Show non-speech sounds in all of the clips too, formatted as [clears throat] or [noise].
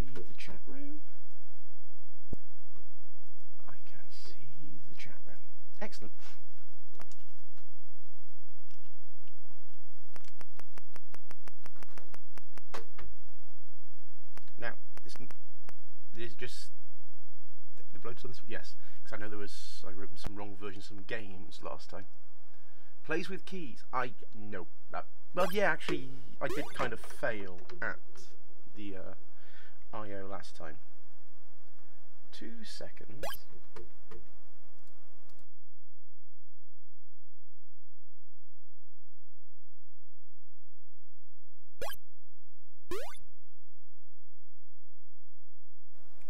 see the chat room. I can see the chat room. Excellent. Now, this is just the bloat's on this. Yes, because I know there was I wrote some wrong versions of some games last time. Plays with keys. I no. That, well, yeah, actually, I did kind of fail at the uh, Oh, I/O last time. Two seconds.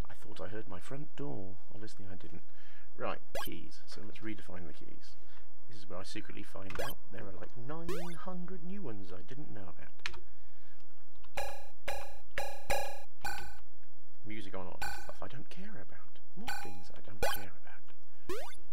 I thought I heard my front door. Obviously, I didn't. Right, keys. So let's redefine the keys. This is where I secretly find out there are like 900 new ones I didn't know about. Music on off, stuff I don't care about. More things I don't care about.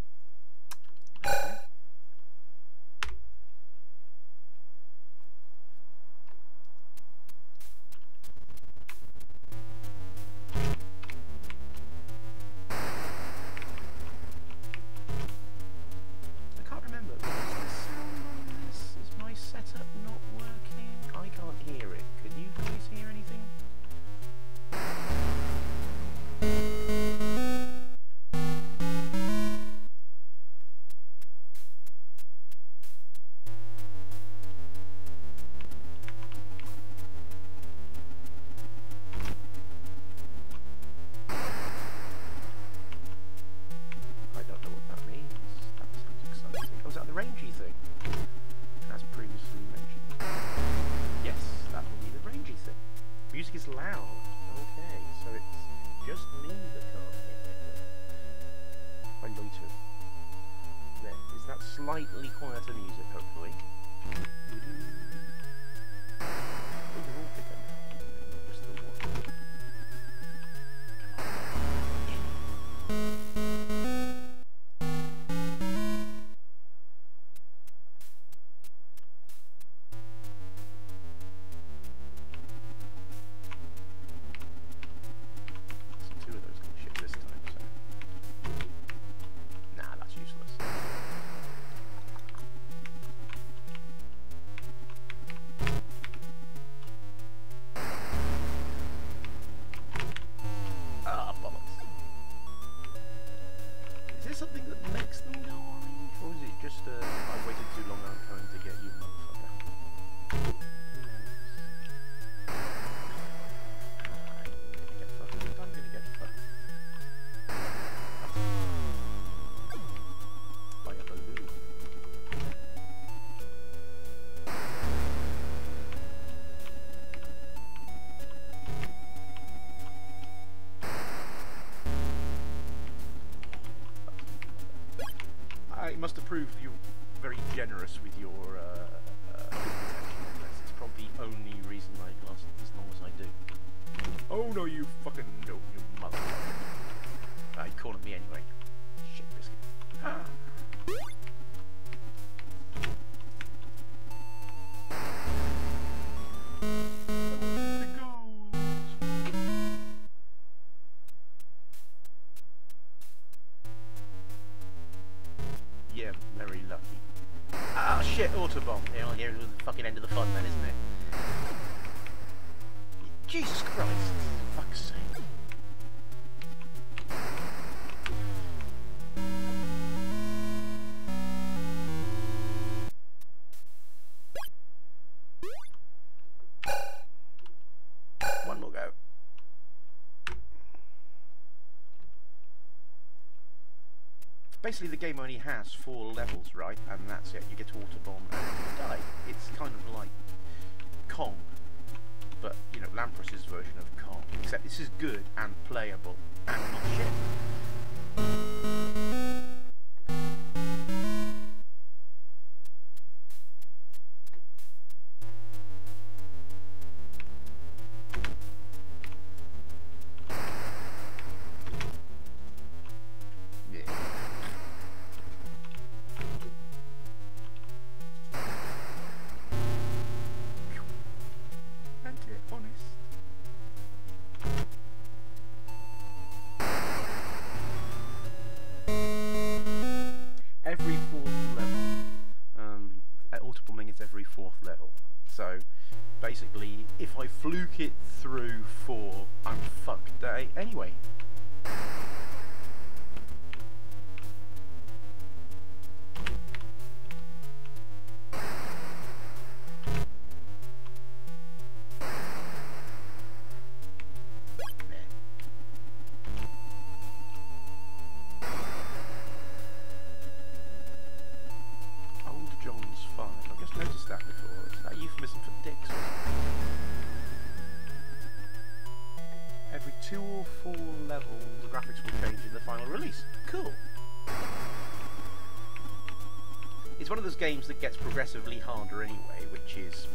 Approve you're very generous with your uh, Yeah, well, here's the fucking end of the fun then, isn't it? Basically, the game only has four levels, right? And that's it. You get to autobomb and you die. It's kind of like Kong, but you know, Lampress's version of Kong. Except this is good and playable and not shit. it through for a fuck day eh? anyway. it gets progressively harder anyway, which is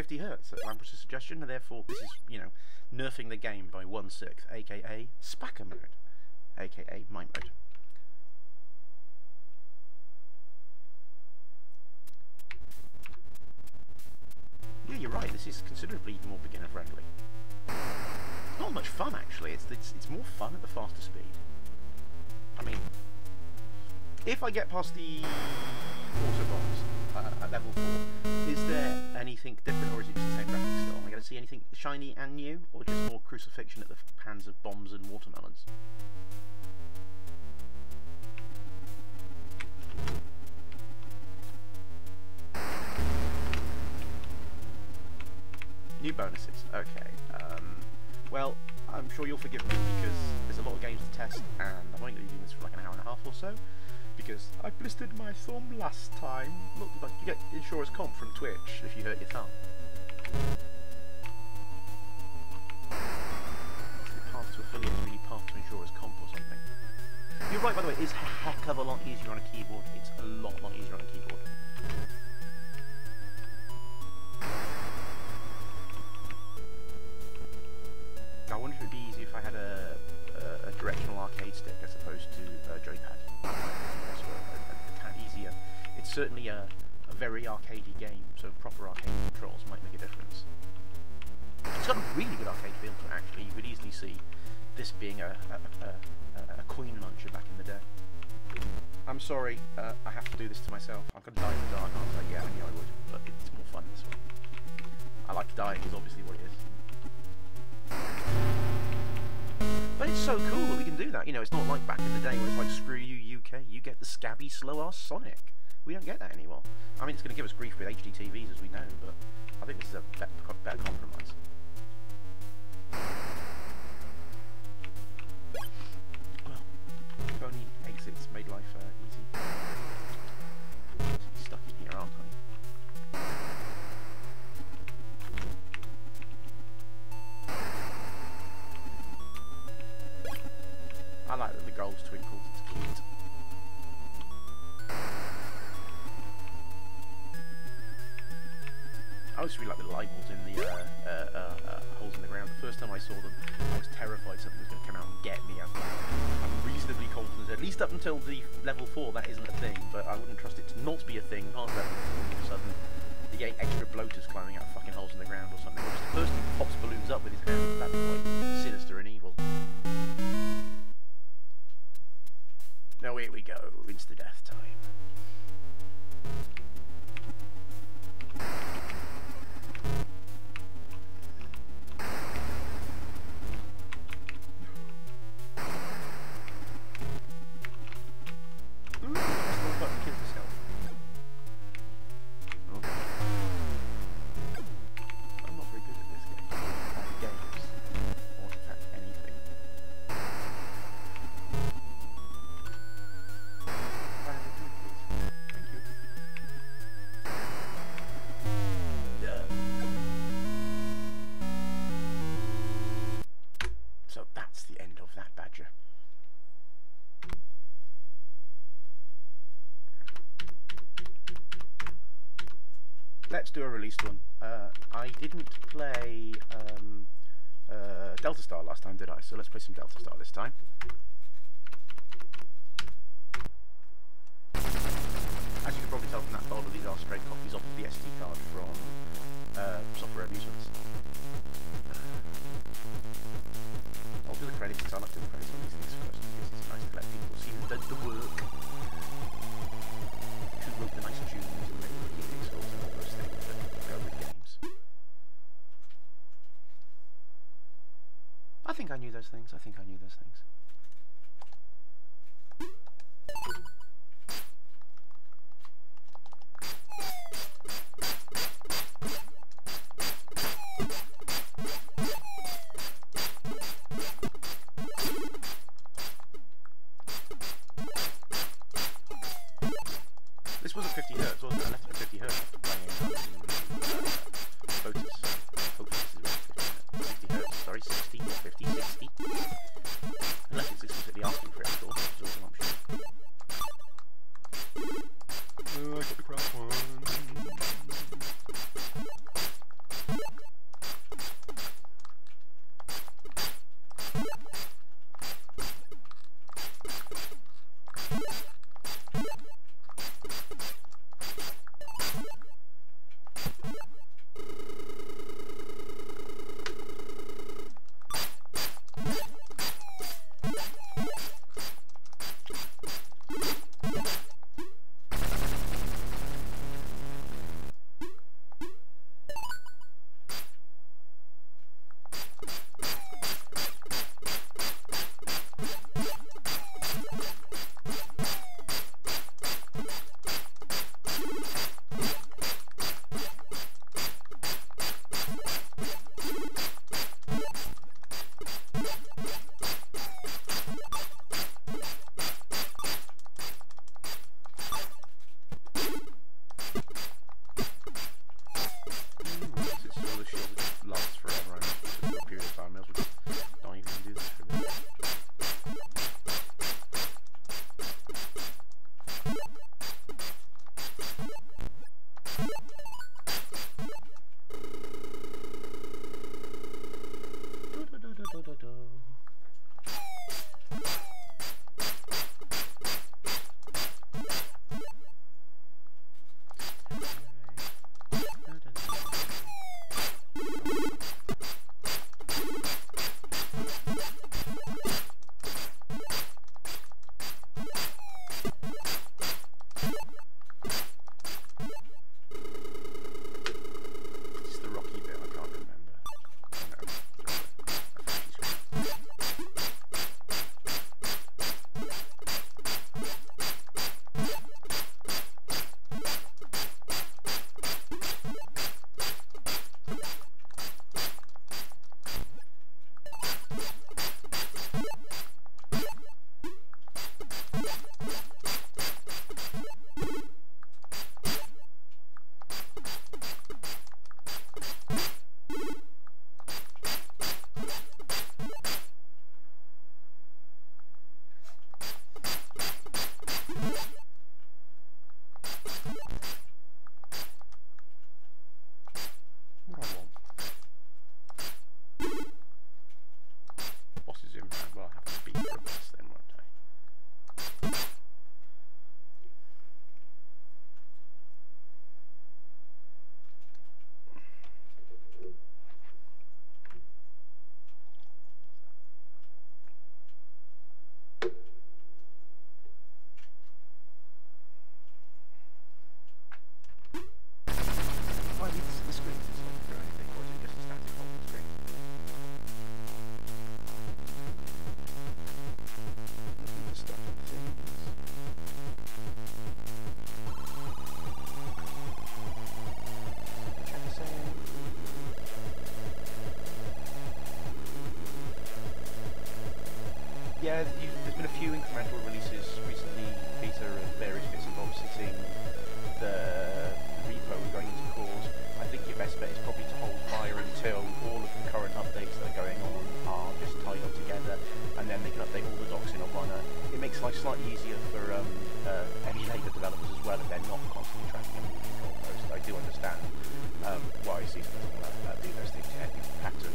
50 hertz at Lambrus's suggestion, and therefore this is, you know, nerfing the game by one sixth, aka spacker mode, aka my mode. Yeah, you're right, this is considerably more beginner friendly. Not much fun actually, it's, it's, it's more fun at the faster speed. I mean, if I get past the autobots uh, at level 4, is there anything different, or is it just the same graphics still? Am I going to see anything shiny and new, or just more crucifixion at the hands of bombs and watermelons? New bonuses, okay. Um, well, I'm sure you'll forgive me because there's a lot of games to test, and I'm only going to be doing this for like an hour and a half or so because I blistered my thumb last time. Look, like you get insurance comp from Twitch if you hurt your thumb. Dabby slow-ass Sonic. We don't get that anymore. I mean, it's going to give us grief with HDTVs, as we know, but I think this is a better, better compromise. let's do a released one. Uh, I didn't play um, uh, Delta Star last time, did I? So let's play some Delta Star this time. Incremental releases recently, beta and various bits and bobs hitting the, the repo going into cores. I think your best bet is probably to hold fire until all of the current updates that are going on are just tied up together, and then they can update all the docs in Obana. It makes life slightly easier for um, uh, developers as well if they're not constantly tracking everything almost. I do understand um, why to uh, do those things yet. You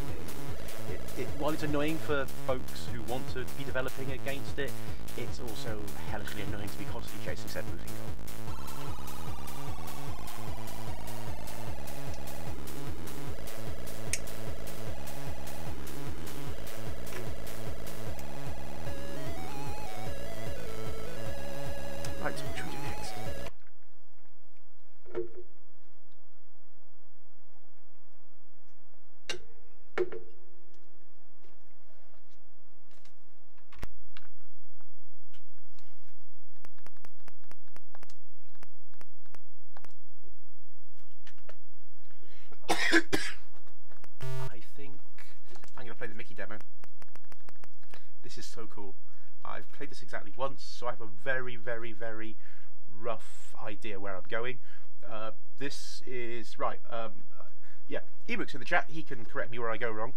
it, it, while it's annoying for folks who want to be developing against it, it's also hellishly annoying to be constantly chasing said moving code. Going. Uh, this is right. Um, uh, yeah, ebooks in the chat. He can correct me where I go wrong.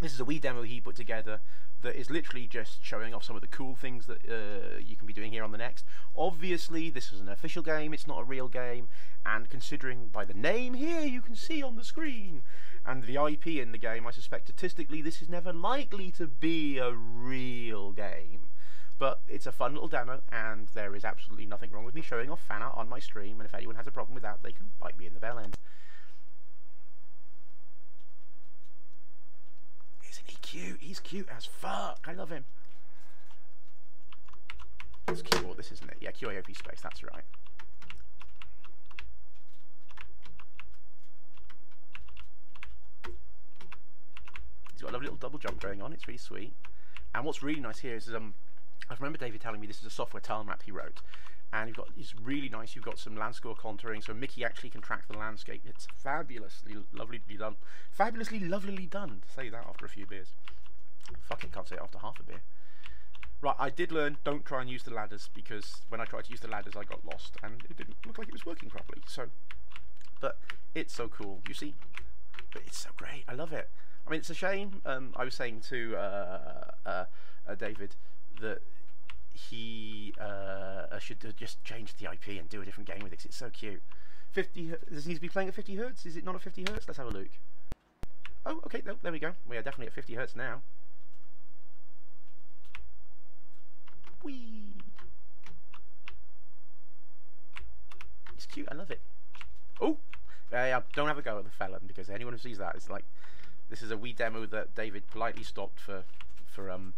This is a wee demo he put together that is literally just showing off some of the cool things that uh, you can be doing here on the next. Obviously, this is an official game, it's not a real game, and considering by the name here, you can see on the screen, and the IP in the game, I suspect statistically this is never likely to be a real game. But it's a fun little demo, and there is absolutely nothing wrong with me showing off fan art on my stream, and if anyone has a problem with that, they can bite me in the bell end. Isn't he cute? He's cute as fuck. I love him. It's keyboard, this isn't it? Yeah, QAOP space, that's right. He's got a lovely little double jump going on, it's really sweet. And what's really nice here is, um, I remember David telling me this is a software tile map he wrote. And you've got it's really nice. You've got some landscape contouring, so Mickey actually can track the landscape. It's fabulously lovely done. Fabulously lovelily done. Say that after a few beers. Fuck it, can't say it after half a beer. Right, I did learn don't try and use the ladders because when I tried to use the ladders, I got lost and it didn't look like it was working properly. So, but it's so cool. You see, but it's so great. I love it. I mean, it's a shame. Um, I was saying to uh, uh, uh, David that he uh, should just change the IP and do a different game with it. it's so cute. 50 does he need to be playing at 50 hertz? Is it not at 50 hertz? Let's have a look. Oh, okay. No, there we go. We are definitely at 50 hertz now. Whee! It's cute. I love it. Oh, uh, don't have a go at the felon because anyone who sees that is like, this is a wee demo that David politely stopped for, for um,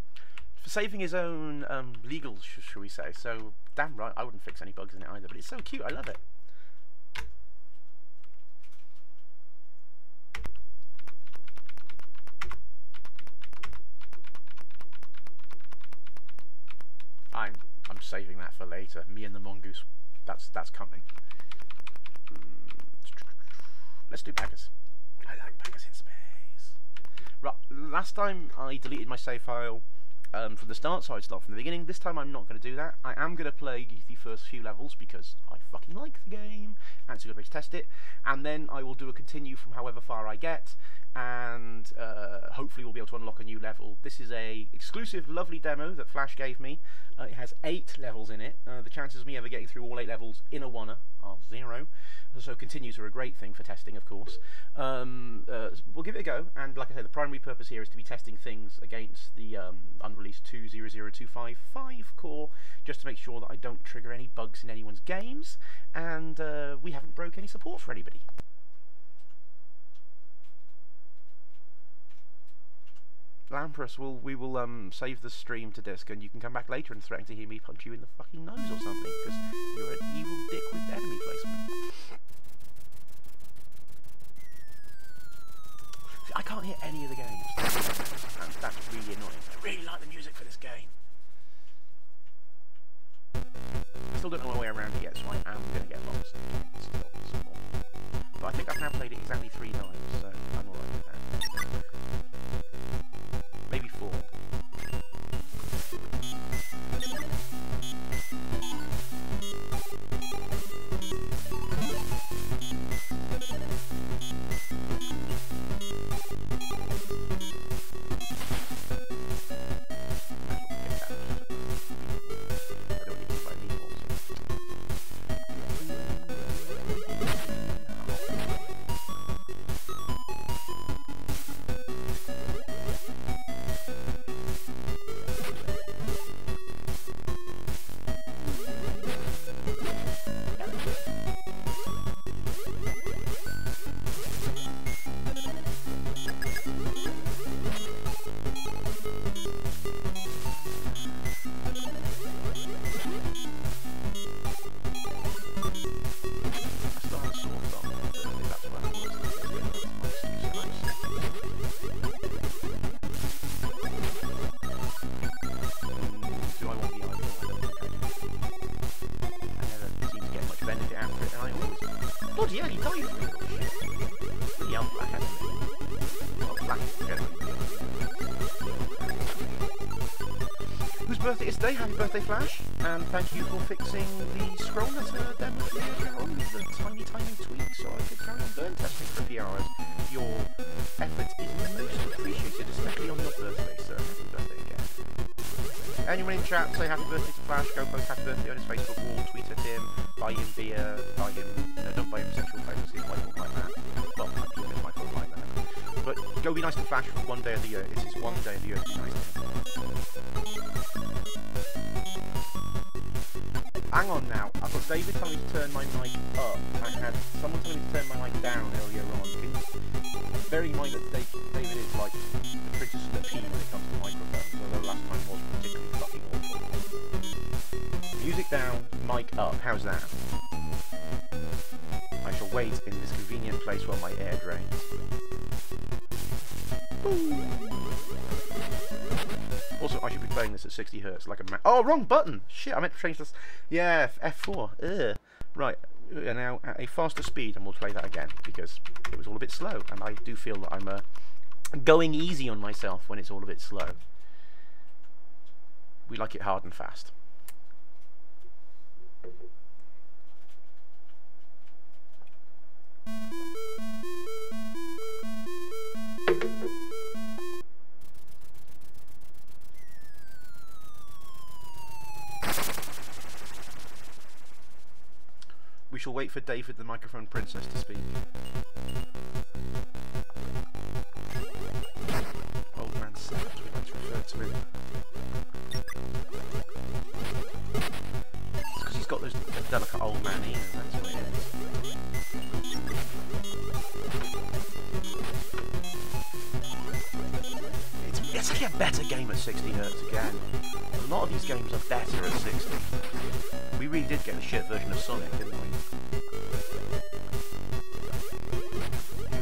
for saving his own um, legal, sh shall we say. So, damn right, I wouldn't fix any bugs in it either. But it's so cute. I love it. I'm I'm saving that for later. Me and the mongoose. That's that's coming. Mm. Let's do Pegasus. I like Pegasus in space. Right, last time I deleted my save file um, from the start, so I'd start from the beginning. This time I'm not going to do that. I am going to play the first few levels because I fucking like the game and it's a good way to test it. And then I will do a continue from however far I get and uh, hopefully we'll be able to unlock a new level. This is a exclusive lovely demo that Flash gave me. Uh, it has eight levels in it. Uh, the chances of me ever getting through all eight levels in a wanna are zero. So continues are a great thing for testing, of course. Um, uh, we'll give it a go, and like I said, the primary purpose here is to be testing things against the um, unreleased 200255 core, just to make sure that I don't trigger any bugs in anyone's games, and uh, we haven't broke any support for anybody. Lampress, will we will um save the stream to disk, and you can come back later and threaten to hear me punch you in the fucking nose or something, because you're an evil dick with enemy placement. I can't hear any of the games. And that's really annoying. I really like the music for this game. I still don't know my way around it yet, so I am going to get lost. But I think I've now played it exactly three times, Happy birthday, Flash! And thank you for fixing the scroll letter uh, then earlier on, the tiny, tiny tweak, so I could carry on burn testing for a few hours. Your effort is most appreciated, especially on your birthday, sir. Happy birthday again. Anyone in chat, say happy birthday to Flash, go post happy birthday on his Facebook wall, tweet at him, buy him beer, buy him, no, don't buy him sexual favours, he's Michael like that. Well, Michael like that. But go be nice to Flash for one day of the year. It's his one day of the year to be nice to him. Hang on now, I've got David telling me to turn my mic up. I had someone telling me to turn my mic down earlier on. You bear in mind that Dave, David is like the Princess the P when it comes to microphones, although last time was particularly fucking awful. Music down, mic up, how's that? I shall wait in this convenient place while my air drains. Also, I should be playing this at 60 hertz, like a man. Oh, wrong button! Shit, I meant to change this. Yeah, F4. Ugh. Right, we are now at a faster speed, and we'll play that again because it was all a bit slow, and I do feel that I'm uh, going easy on myself when it's all a bit slow. We like it hard and fast. Shall wait for David the microphone princess to speak. Old man refer to him. It's because he's got those delicate old man ears, that's what it is. It's, it's actually a better game at 60 hertz again. A lot of these games are better at 60. We really did get the shit version of Sonic, didn't we?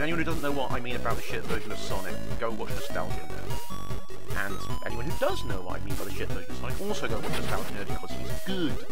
Anyone who doesn't know what I mean about the shit version of Sonic, go watch Nostalgia Nerd. And anyone who does know what I mean by the shit version of Sonic, also go watch Nostalgia Nerd because he's good.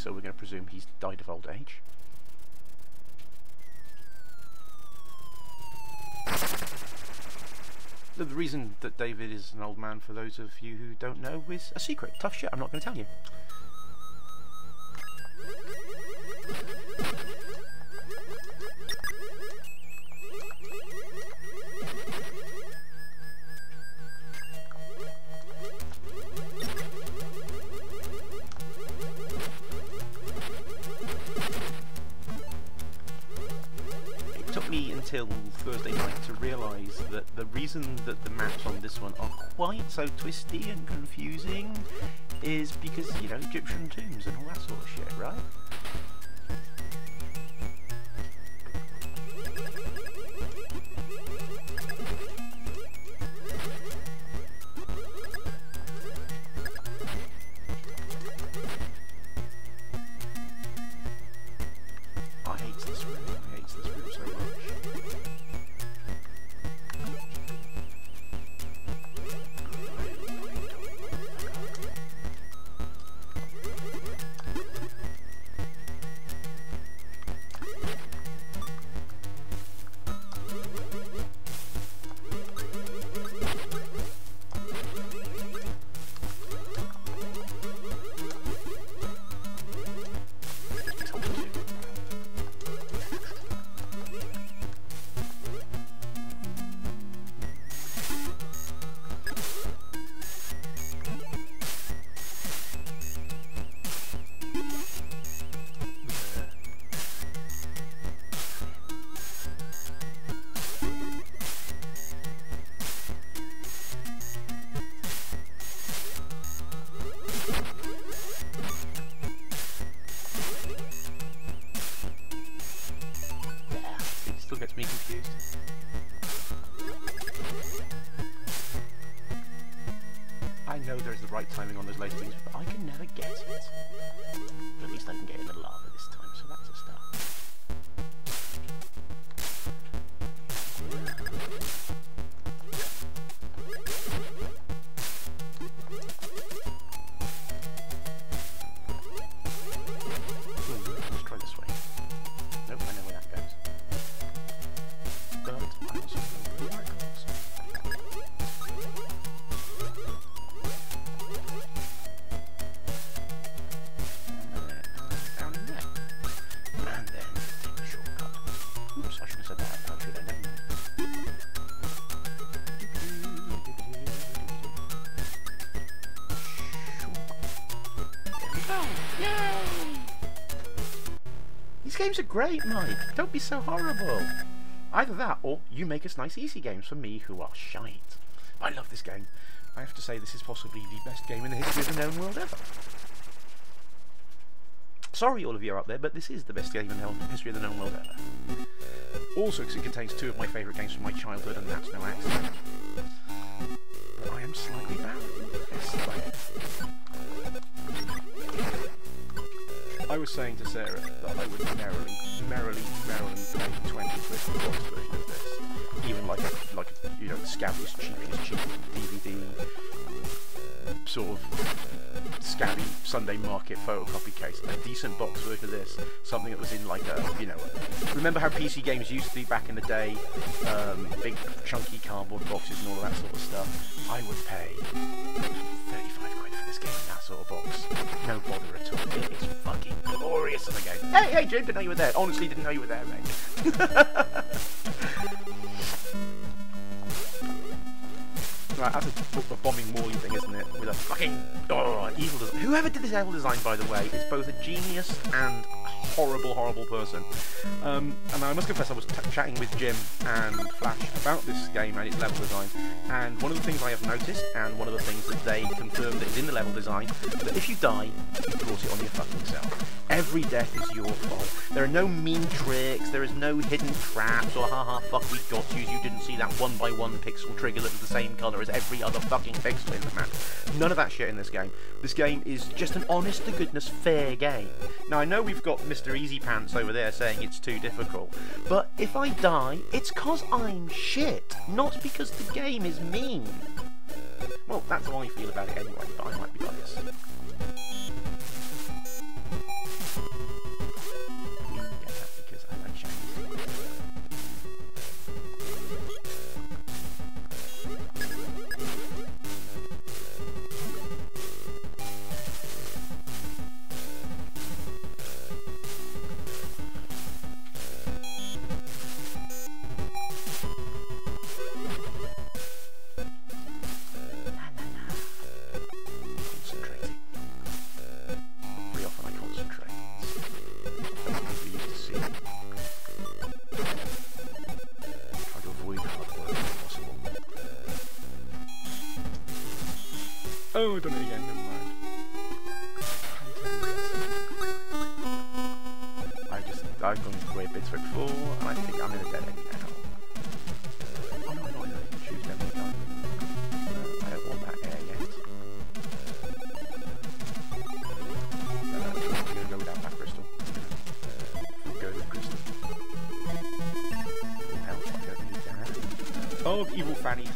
So we're going to presume he's died of old age. The reason that David is an old man, for those of you who don't know, is a secret. Tough shit, I'm not going to tell you. Reason that the maps on this one are quite so twisty and confusing is because, you know, Egyptian tombs and all that sort of shit, right? Games are great, Mike. Don't be so horrible. Either that, or you make us nice, easy games for me who are shite. I love this game. I have to say this is possibly the best game in the history of the known world ever. Sorry, all of you are up there, but this is the best game in the history of the known world ever. Also, because it contains two of my favourite games from my childhood, and that's no accident. Was saying to Sarah that I would merrily, merrily, merrily play 20 quid for the box version of this. Even like a, like a, you know, scabbiest, cheapest, cheap DVD, sort of scabby Sunday market photocopy case. A decent box version of this, something that was in like a, you know, remember how PC games used to be back in the day? Um, big chunky cardboard boxes and all that sort of stuff. I would pay Hey, hey, Jim, didn't know you were there. Honestly, didn't know you were there, mate. [laughs] Right, that's a, a bombing Morley thing, isn't it? With a fucking oh, evil design. Whoever did this evil design, by the way, is both a genius and horrible, horrible person. Um, and I must confess, I was chatting with Jim and Flash about this game and its level design. And one of the things I have noticed, and one of the things that they confirmed that is in the level design, that if you die, you brought it on your fucking self. Every death is your fault. There are no mean tricks, there is no hidden traps, or haha, fuck, we got you, you didn't see that one by one pixel trigger that was the same colour as every other fucking pixel in the map. None of that shit in this game. This game is just an honest to goodness fair game. Now I know we've got Mr. Easy Pants over there saying it's too difficult, but if I die, it's cause I'm shit, not because the game is mean. Well, that's how I feel about it anyway, but I might be biased. Done it again, never mind. I just, I've gone way bits for before, and I think I'm in a dead end now. Oh no, in a choose done. Uh, I don't want that air yet. Uh, I'm gonna go without that crystal. Go with crystal. Oh, evil fanny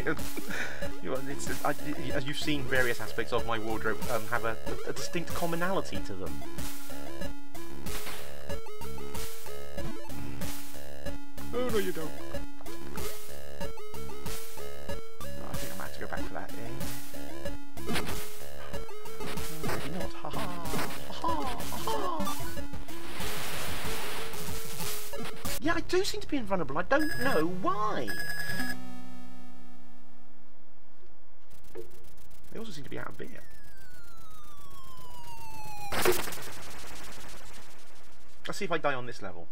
[laughs] You, know, it's, I, as you've seen, various aspects of my wardrobe um, have a, a distinct commonality to them. Oh no, you don't. I think I might have to go back for that. Eh? Maybe not. Ha ha. Ha ha. Ha ha. Yeah, I do seem to be invulnerable. I don't know see if I die on this level.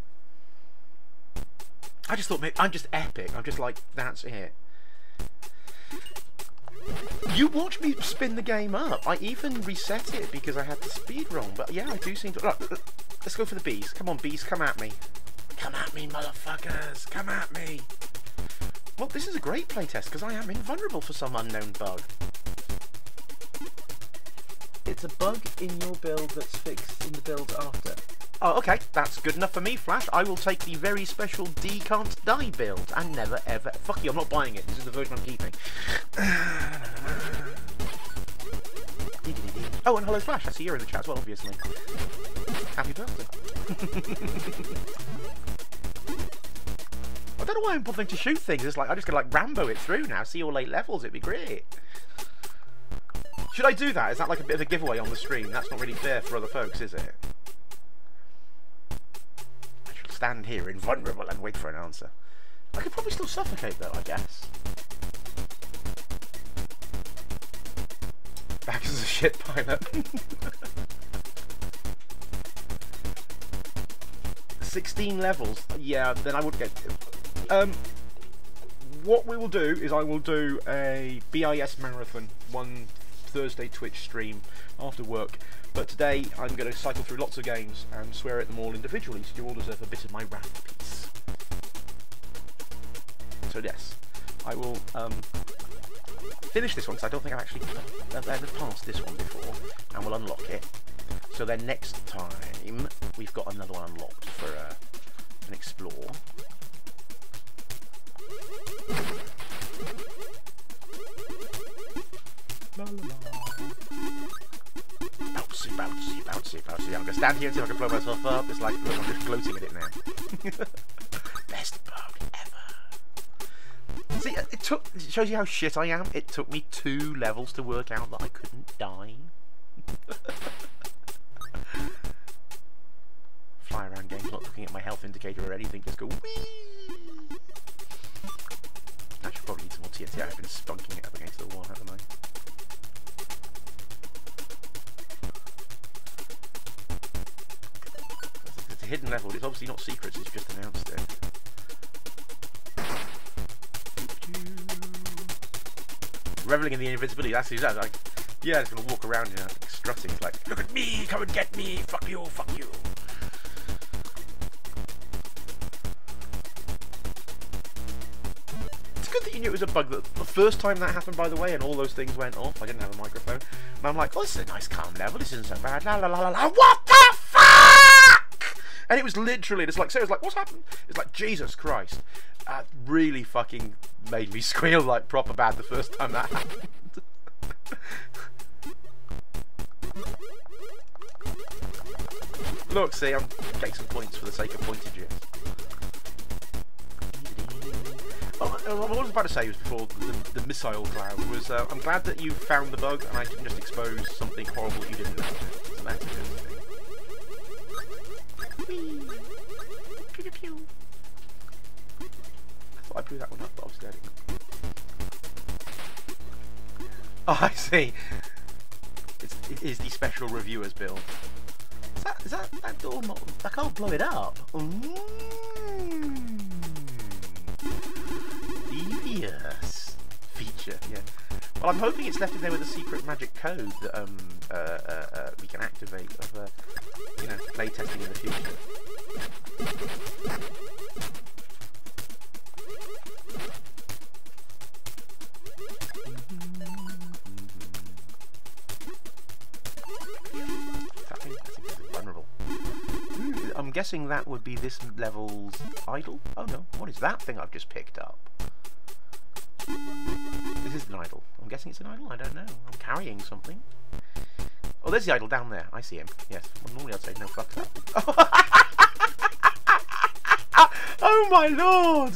I just thought, I'm just epic. I'm just like, that's it. You watch me spin the game up. I even reset it because I had the speed wrong. But yeah, I do seem to... Look, let's go for the bees. Come on, bees, come at me. Come at me, motherfuckers. Come at me. Well, this is a great playtest because I am invulnerable for some unknown bug. It's a bug in your build that's fixed in the build after. Oh, okay. That's good enough for me, Flash. I will take the very special D can't die build and never ever... Fuck you, I'm not buying it. This is the version I'm keeping. [sighs] oh, and hello, Flash. I see you're in the chat as well, obviously. Happy birthday. [laughs] I don't know why I'm bothering to shoot things. It's like, I'm just going to like Rambo it through now. See all eight levels. It'd be great. Should I do that? Is that like a bit of a giveaway on the stream? That's not really fair for other folks, is it? Stand here invulnerable and wait for an answer. I could probably still suffocate though, I guess. Back as a shit pilot. [laughs] 16 levels. Yeah, then I would get... Um, what we will do is I will do a BIS marathon, one Thursday Twitch stream after work. But today I'm going to cycle through lots of games and swear at them all individually, so you all deserve a bit of my wrath piece. So yes, I will um, finish this one because I don't think I've actually ever passed this one before, and we'll unlock it. So then next time we've got another one unlocked for uh, an explore. La, la, la bouncy. I'm gonna stand here until I can blow myself up. It's like, look, I'm just gloating at it now. [laughs] Best bug ever. See, uh, it took. It shows you how shit I am. It took me two levels to work out that I couldn't die. [laughs] Fly around games, not looking at my health indicator or anything. Just go wee. I should probably need some more TNT. I've been spunking it up against the wall, haven't I? Hidden level. It's obviously not secrets, it's just announced it. Reveling in the invisibility, that's that. Like, yeah, it's gonna walk around and like, strutting. It's like, look at me, come and get me, fuck you, fuck you. It's good that you knew it was a bug. That the first time that happened, by the way, and all those things went off. I didn't have a microphone. And I'm like, oh, this is a nice calm level. This isn't so bad. La la la la la. What and it was literally, it's like, Sarah's like, what's happened? It's like, Jesus Christ. That really fucking made me [laughs] squeal like proper bad the first time that happened. [laughs] Look, see, I'm getting some points for the sake of pointage. Oh, what I was about to say was before the, the missile cloud was uh, I'm glad that you found the bug and I can just expose something horrible you didn't know. So. Pew pew. I thought I blew that one up, but I didn't. [laughs] Oh, I see. It's, it is the special reviewers build. Is that, is that, that door not... I can't blow it up. Mm. Devious feature, yeah. Well, I'm hoping it's left in there with a secret magic code that um, uh, uh, uh, we can activate of, uh, playtesting in the future. Hmm, I'm guessing that would be this level's idol. Oh no, what is that thing I've just picked up? This is an idol. I'm guessing it's an idol? I don't know. I'm carrying something. Oh, there's the idol down there. I see him. Yes. Well, normally I'd say no fuck [laughs] oh my lord!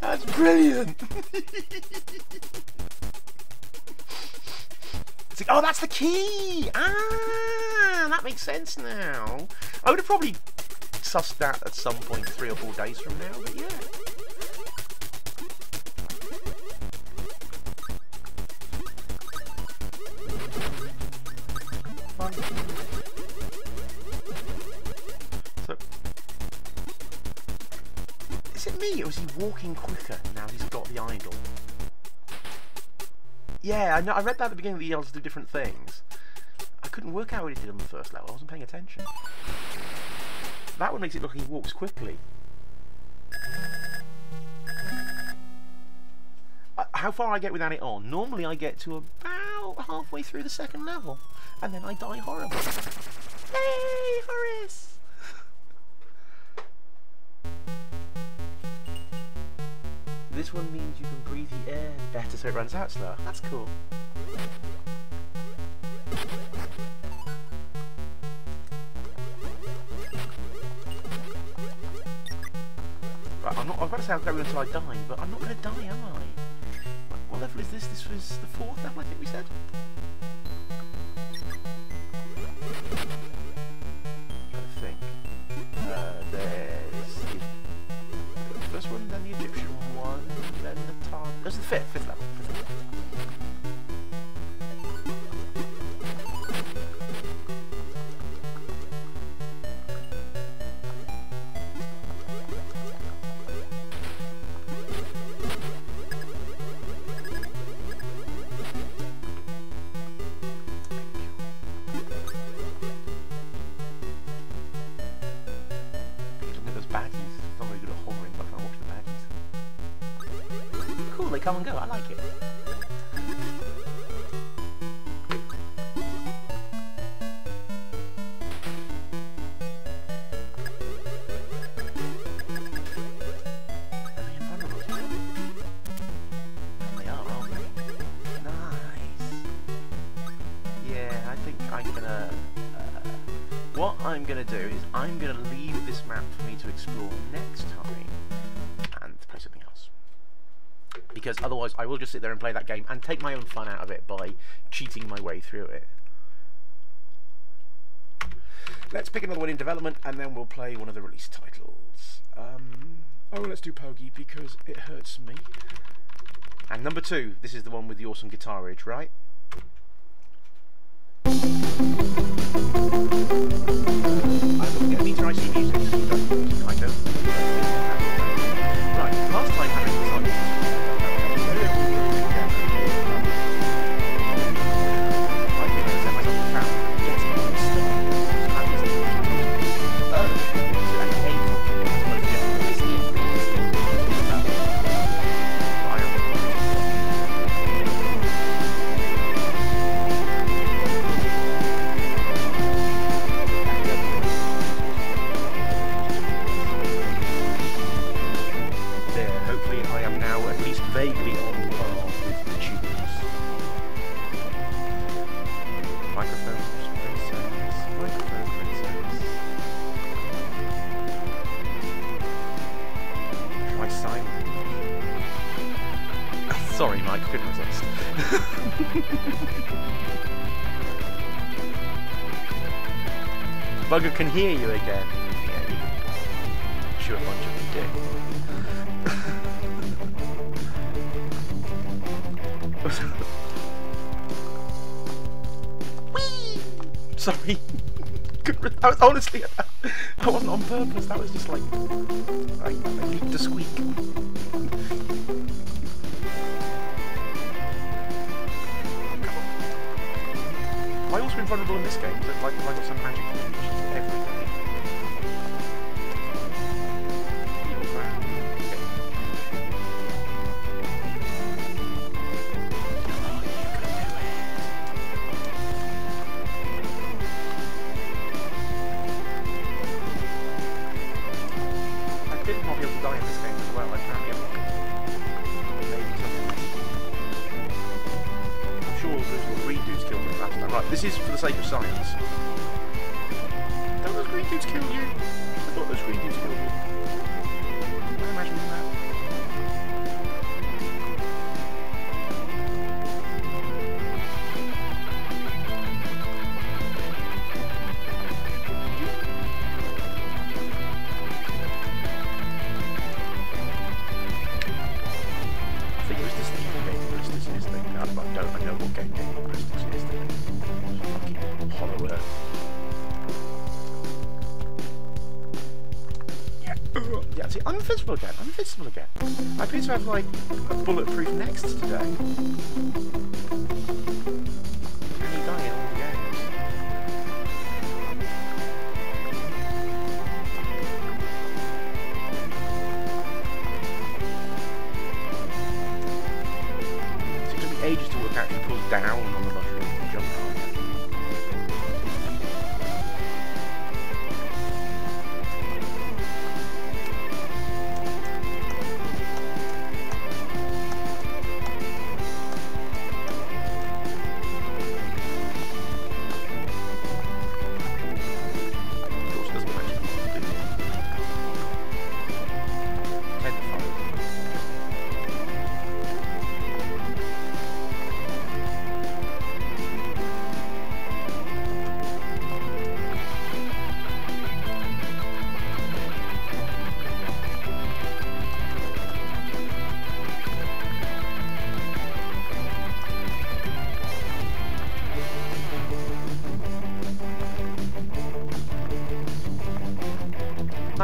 That's brilliant! [laughs] like, oh, that's the key! Ah, that makes sense now. I would have probably sussed that at some point three or four days from now, but yeah. So, is it me or is he walking quicker now he's got the idol? Yeah, I know. I read that at the beginning the idols do different things. I couldn't work out what he did on the first level. I wasn't paying attention. That one makes it look like he walks quickly. Uh, how far I get without it on? Normally I get to about halfway through the second level, and then I die horribly. Hey, Horace! This one means you can breathe the air better so it runs out slower. That's cool. Right, I'm not. I've got to say I'll go until I die, but I'm not going to die, am I? Level is this? This was the fourth level, I think we said. to think. Uh, there's the first one, then the Egyptian one, then the Tar. That's the fifth, fifth sit there and play that game and take my own fun out of it by cheating my way through it. Let's pick another one in development and then we'll play one of the release titles. Um, oh, let's do Poggy because it hurts me. And number two, this is the one with the awesome guitar ridge, right? Bugger can hear you again. Yeah, you sure a bunch of dick. [laughs] Sorry. That was honestly, that wasn't on purpose. That was just like I, I leaked a squeak. I also invulnerable in this game? Is it like I got some magic have, like,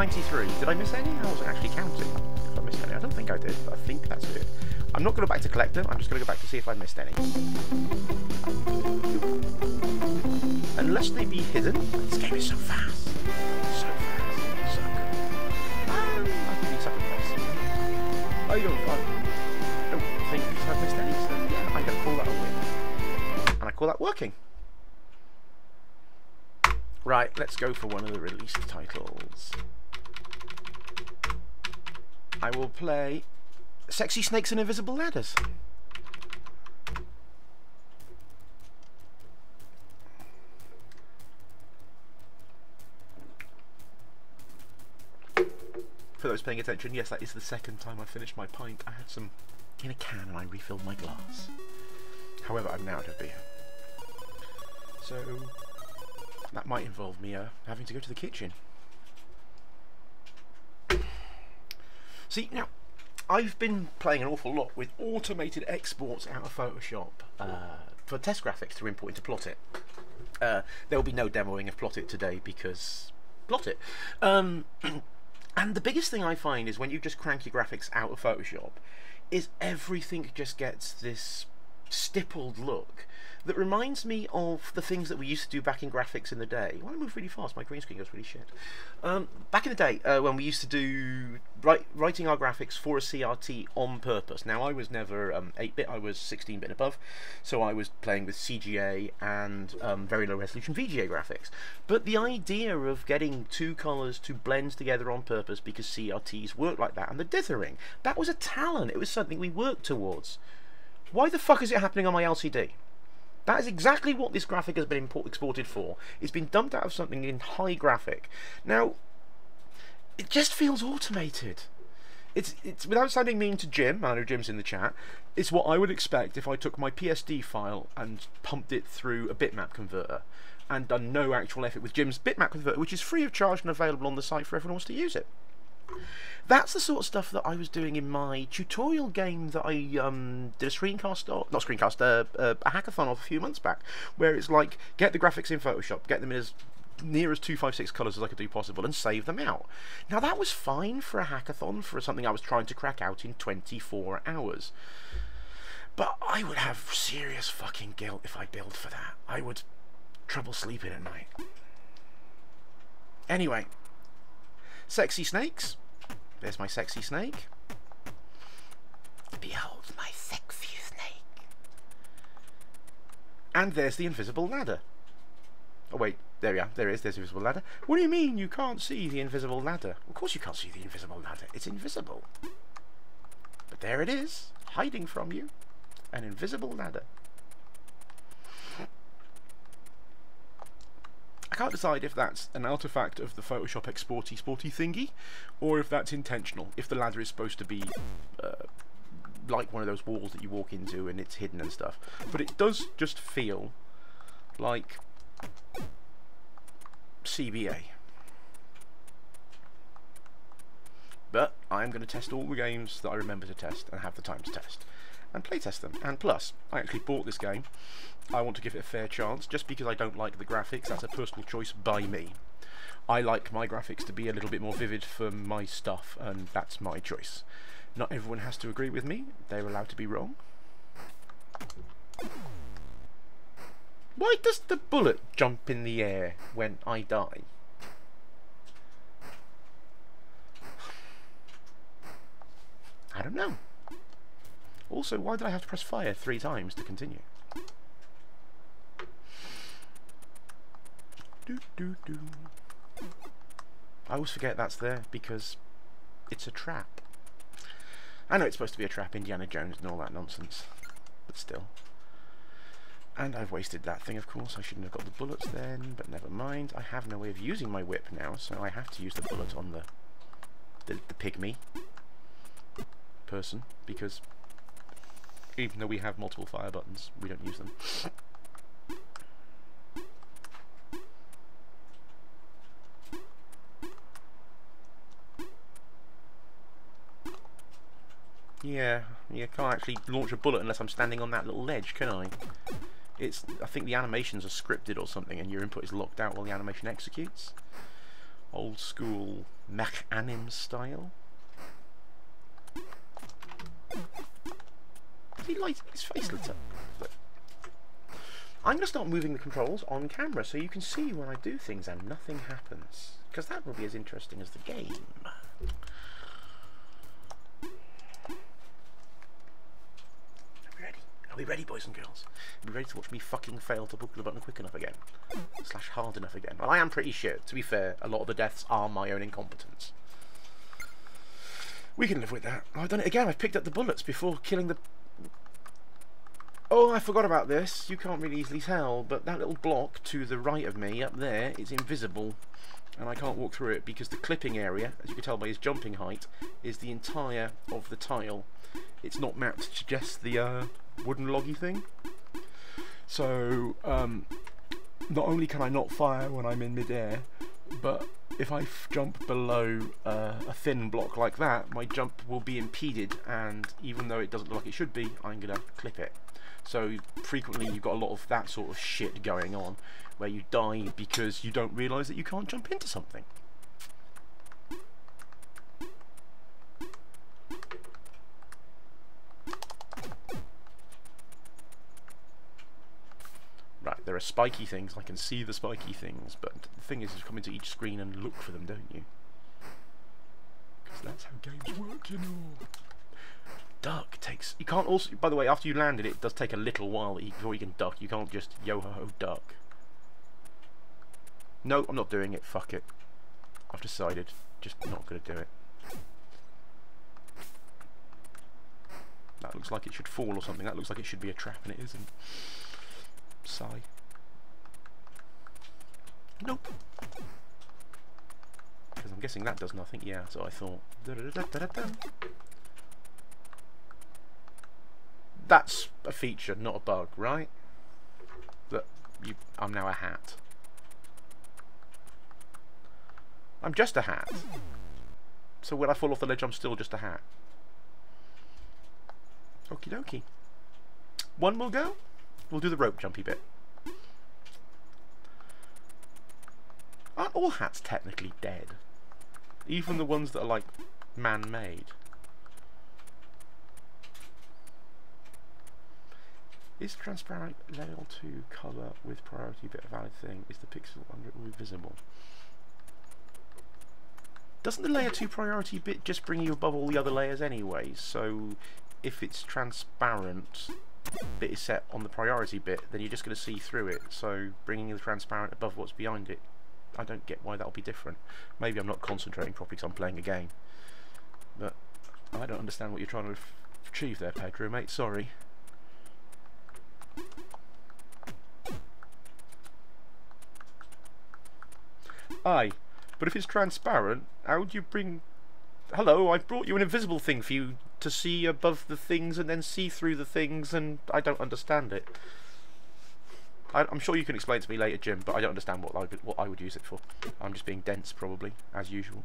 93. Did I miss any? I wasn't actually counting if I missed any. I don't think I did, but I think that's it. I'm not going to go back to collect them. I'm just going to go back to see if I missed any. Unless they be hidden. This game is so fast. So fast. So good. Um, I think place. I don't, I don't think I've missed any, so yeah, I'm going to call that a win. And I call that working. Right, let's go for one of the released titles. I will play Sexy Snakes and Invisible Ladders. For those paying attention, yes, that is the second time I finished my pint. I had some in a can and I refilled my glass. However, I'm now out of beer. So, that might involve me uh, having to go to the kitchen. See, now, I've been playing an awful lot with automated exports out of Photoshop uh, for test graphics to import into Plottit. Uh, there will be no demoing of Plottit today because Plottit. Um, [clears throat] and the biggest thing I find is when you just crank your graphics out of Photoshop, is everything just gets this stippled look that reminds me of the things that we used to do back in graphics in the day. Why When I move really fast, my green screen goes really shit. Um, back in the day, uh, when we used to do write, writing our graphics for a CRT on purpose. Now, I was never um, 8-bit, I was 16-bit above, so I was playing with CGA and um, very low resolution VGA graphics. But the idea of getting two colours to blend together on purpose because CRTs work like that, and the dithering, that was a talent. It was something we worked towards. Why the fuck is it happening on my LCD? That is exactly what this graphic has been import exported for. It's been dumped out of something in high graphic. Now, it just feels automated. It's it's without sounding mean to Jim, I know Jim's in the chat, it's what I would expect if I took my PSD file and pumped it through a bitmap converter and done no actual effort with Jim's bitmap converter, which is free of charge and available on the site for everyone who wants to use it. That's the sort of stuff that I was doing in my tutorial game that I um, did a screencast, or, not screencast, uh, uh, a hackathon of a few months back, where it's like, get the graphics in Photoshop, get them in as near as 256 colours as I could do possible, and save them out. Now that was fine for a hackathon, for something I was trying to crack out in 24 hours. But I would have serious fucking guilt if I billed for that. I would trouble sleeping at night. Anyway, sexy snakes. There's my sexy snake. Behold my sexy snake. And there's the invisible ladder. Oh wait, there we are. There is. There's the invisible ladder. What do you mean you can't see the invisible ladder? Of course you can't see the invisible ladder. It's invisible. But there it is, hiding from you. An invisible ladder. I can't decide if that's an artifact of the Photoshop exporty sporty thingy, or if that's intentional. If the ladder is supposed to be uh, like one of those walls that you walk into and it's hidden and stuff. But it does just feel like CBA. But I am going to test all the games that I remember to test and have the time to test and playtest them. And plus, I actually bought this game. I want to give it a fair chance, just because I don't like the graphics. That's a personal choice by me. I like my graphics to be a little bit more vivid for my stuff, and that's my choice. Not everyone has to agree with me. They're allowed to be wrong. Why does the bullet jump in the air when I die? I don't know. Also, why did I have to press fire three times to continue? Do, do, do. I always forget that's there because it's a trap. I know it's supposed to be a trap, Indiana Jones and all that nonsense, but still. And I've wasted that thing, of course. I shouldn't have got the bullets then, but never mind. I have no way of using my whip now, so I have to use the bullet on the the, the pygmy person, because even though we have multiple fire buttons, we don't use them. Yeah, you can't actually launch a bullet unless I'm standing on that little ledge, can I? It's, I think the animations are scripted or something and your input is locked out while the animation executes. Old school mech anim style. He light his face lit up. I'm going to start moving the controls on camera so you can see when I do things and nothing happens. Because that will be as interesting as the game. Ready? Are we ready, boys and girls? Are we ready to watch me fucking fail to book the button quick enough again? Slash hard enough again? Well, I am pretty sure. To be fair, a lot of the deaths are my own incompetence. We can live with that. I've done it again. I've picked up the bullets before killing the... Oh, I forgot about this. You can't really easily tell, but that little block to the right of me, up there, is invisible. And I can't walk through it because the clipping area, as you can tell by his jumping height, is the entire of the tile. It's not mapped to just the uh, wooden loggy thing. So um, not only can I not fire when I'm in midair, but if I jump below uh, a thin block like that, my jump will be impeded, and even though it doesn't look like it should be, I'm gonna clip it. So frequently you've got a lot of that sort of shit going on, where you die because you don't realise that you can't jump into something. Right, there are spiky things, I can see the spiky things, but the thing is you come into each screen and look for them, don't you? Because that's how games work, you know. Duck takes... You can't also... By the way, after you landed, it does take a little while before you can duck. You can't just yo-ho-ho duck. No, I'm not doing it. Fuck it. I've decided. Just not going to do it. That looks like it should fall or something. That looks like it should be a trap and it isn't. Sigh. Nope. Because I'm guessing that does nothing. Yeah, so I thought. Da -da -da That's a feature, not a bug, right? That you, I'm now a hat. I'm just a hat. So when I fall off the ledge, I'm still just a hat. Okie dokie. One more go. We'll do the rope jumpy bit. Aren't all hats technically dead? Even the ones that are like man-made. Is transparent layer 2 colour with priority bit a valid thing? Is the pixel under it will be visible? Doesn't the layer 2 priority bit just bring you above all the other layers anyway? So if it's transparent, bit is set on the priority bit, then you're just going to see through it. So bringing the transparent above what's behind it, I don't get why that'll be different. Maybe I'm not concentrating properly because I'm playing a game. But I don't understand what you're trying to achieve there, Pedro, mate. Sorry. Aye, but if it's transparent, how do you bring... Hello, I've brought you an invisible thing for you to see above the things and then see through the things, and I don't understand it. I, am sure you can explain to me later, Jim, but I don't understand what I would, what I would use it for. I'm just being dense, probably, as usual.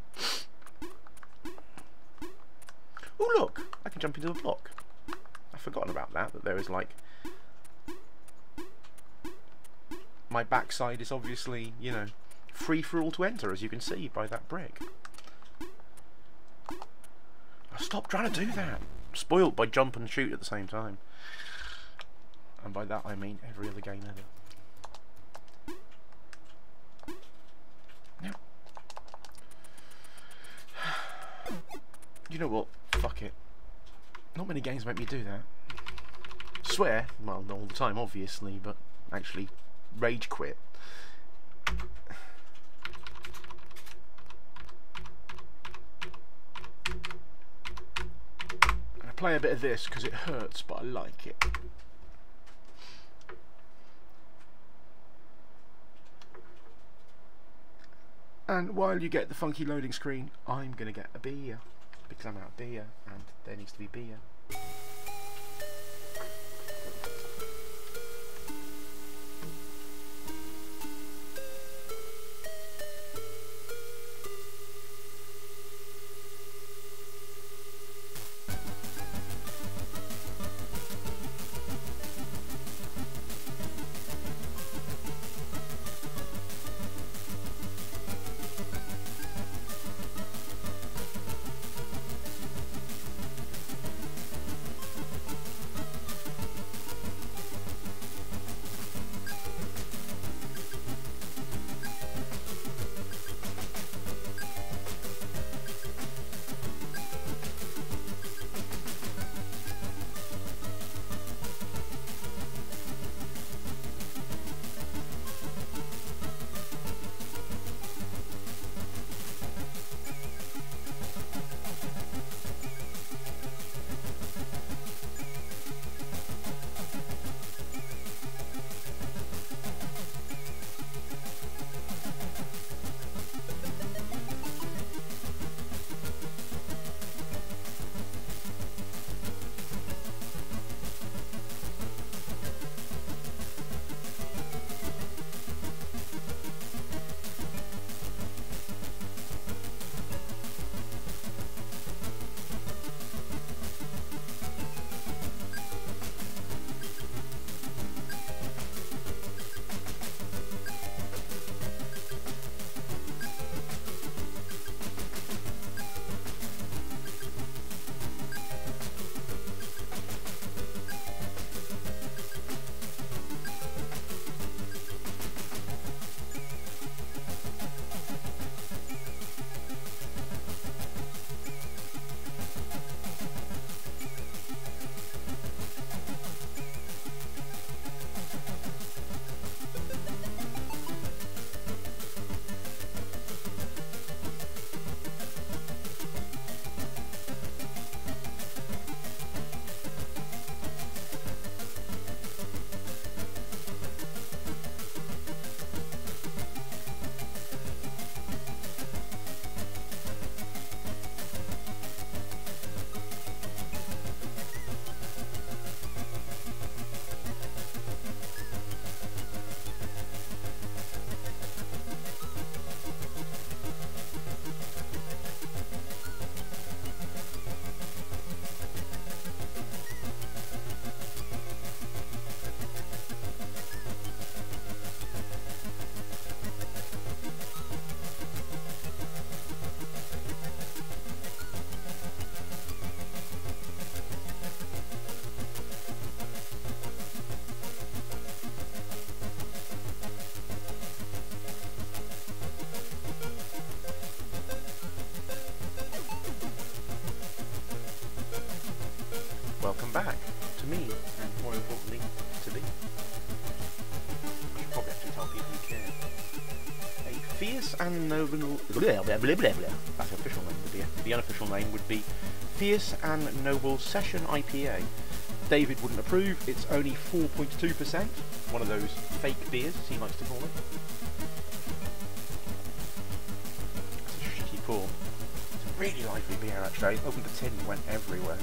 Oh, look! I can jump into a block. I've forgotten about that, that there is, like... My backside is obviously, you know, free for all to enter, as you can see by that brick. I stop trying to do that. Spoiled by jump and shoot at the same time. And by that I mean every other game ever. [sighs] You know what? Fuck it. Not many games make me do that. Swear, well, not all the time, obviously, but actually rage quit. I play a bit of this because it hurts, but I like it. And while you get the funky loading screen, I'm going to get a beer. Because I'm out of beer, and there needs to be beer. That's the official name. Would be the unofficial name would be Fierce and Noble Session IPA. David wouldn't approve. It's only 4.2%. One of those fake beers, as he likes to call it. It's a shitty pour. It's a really lively beer, actually. Opened the tin went everywhere.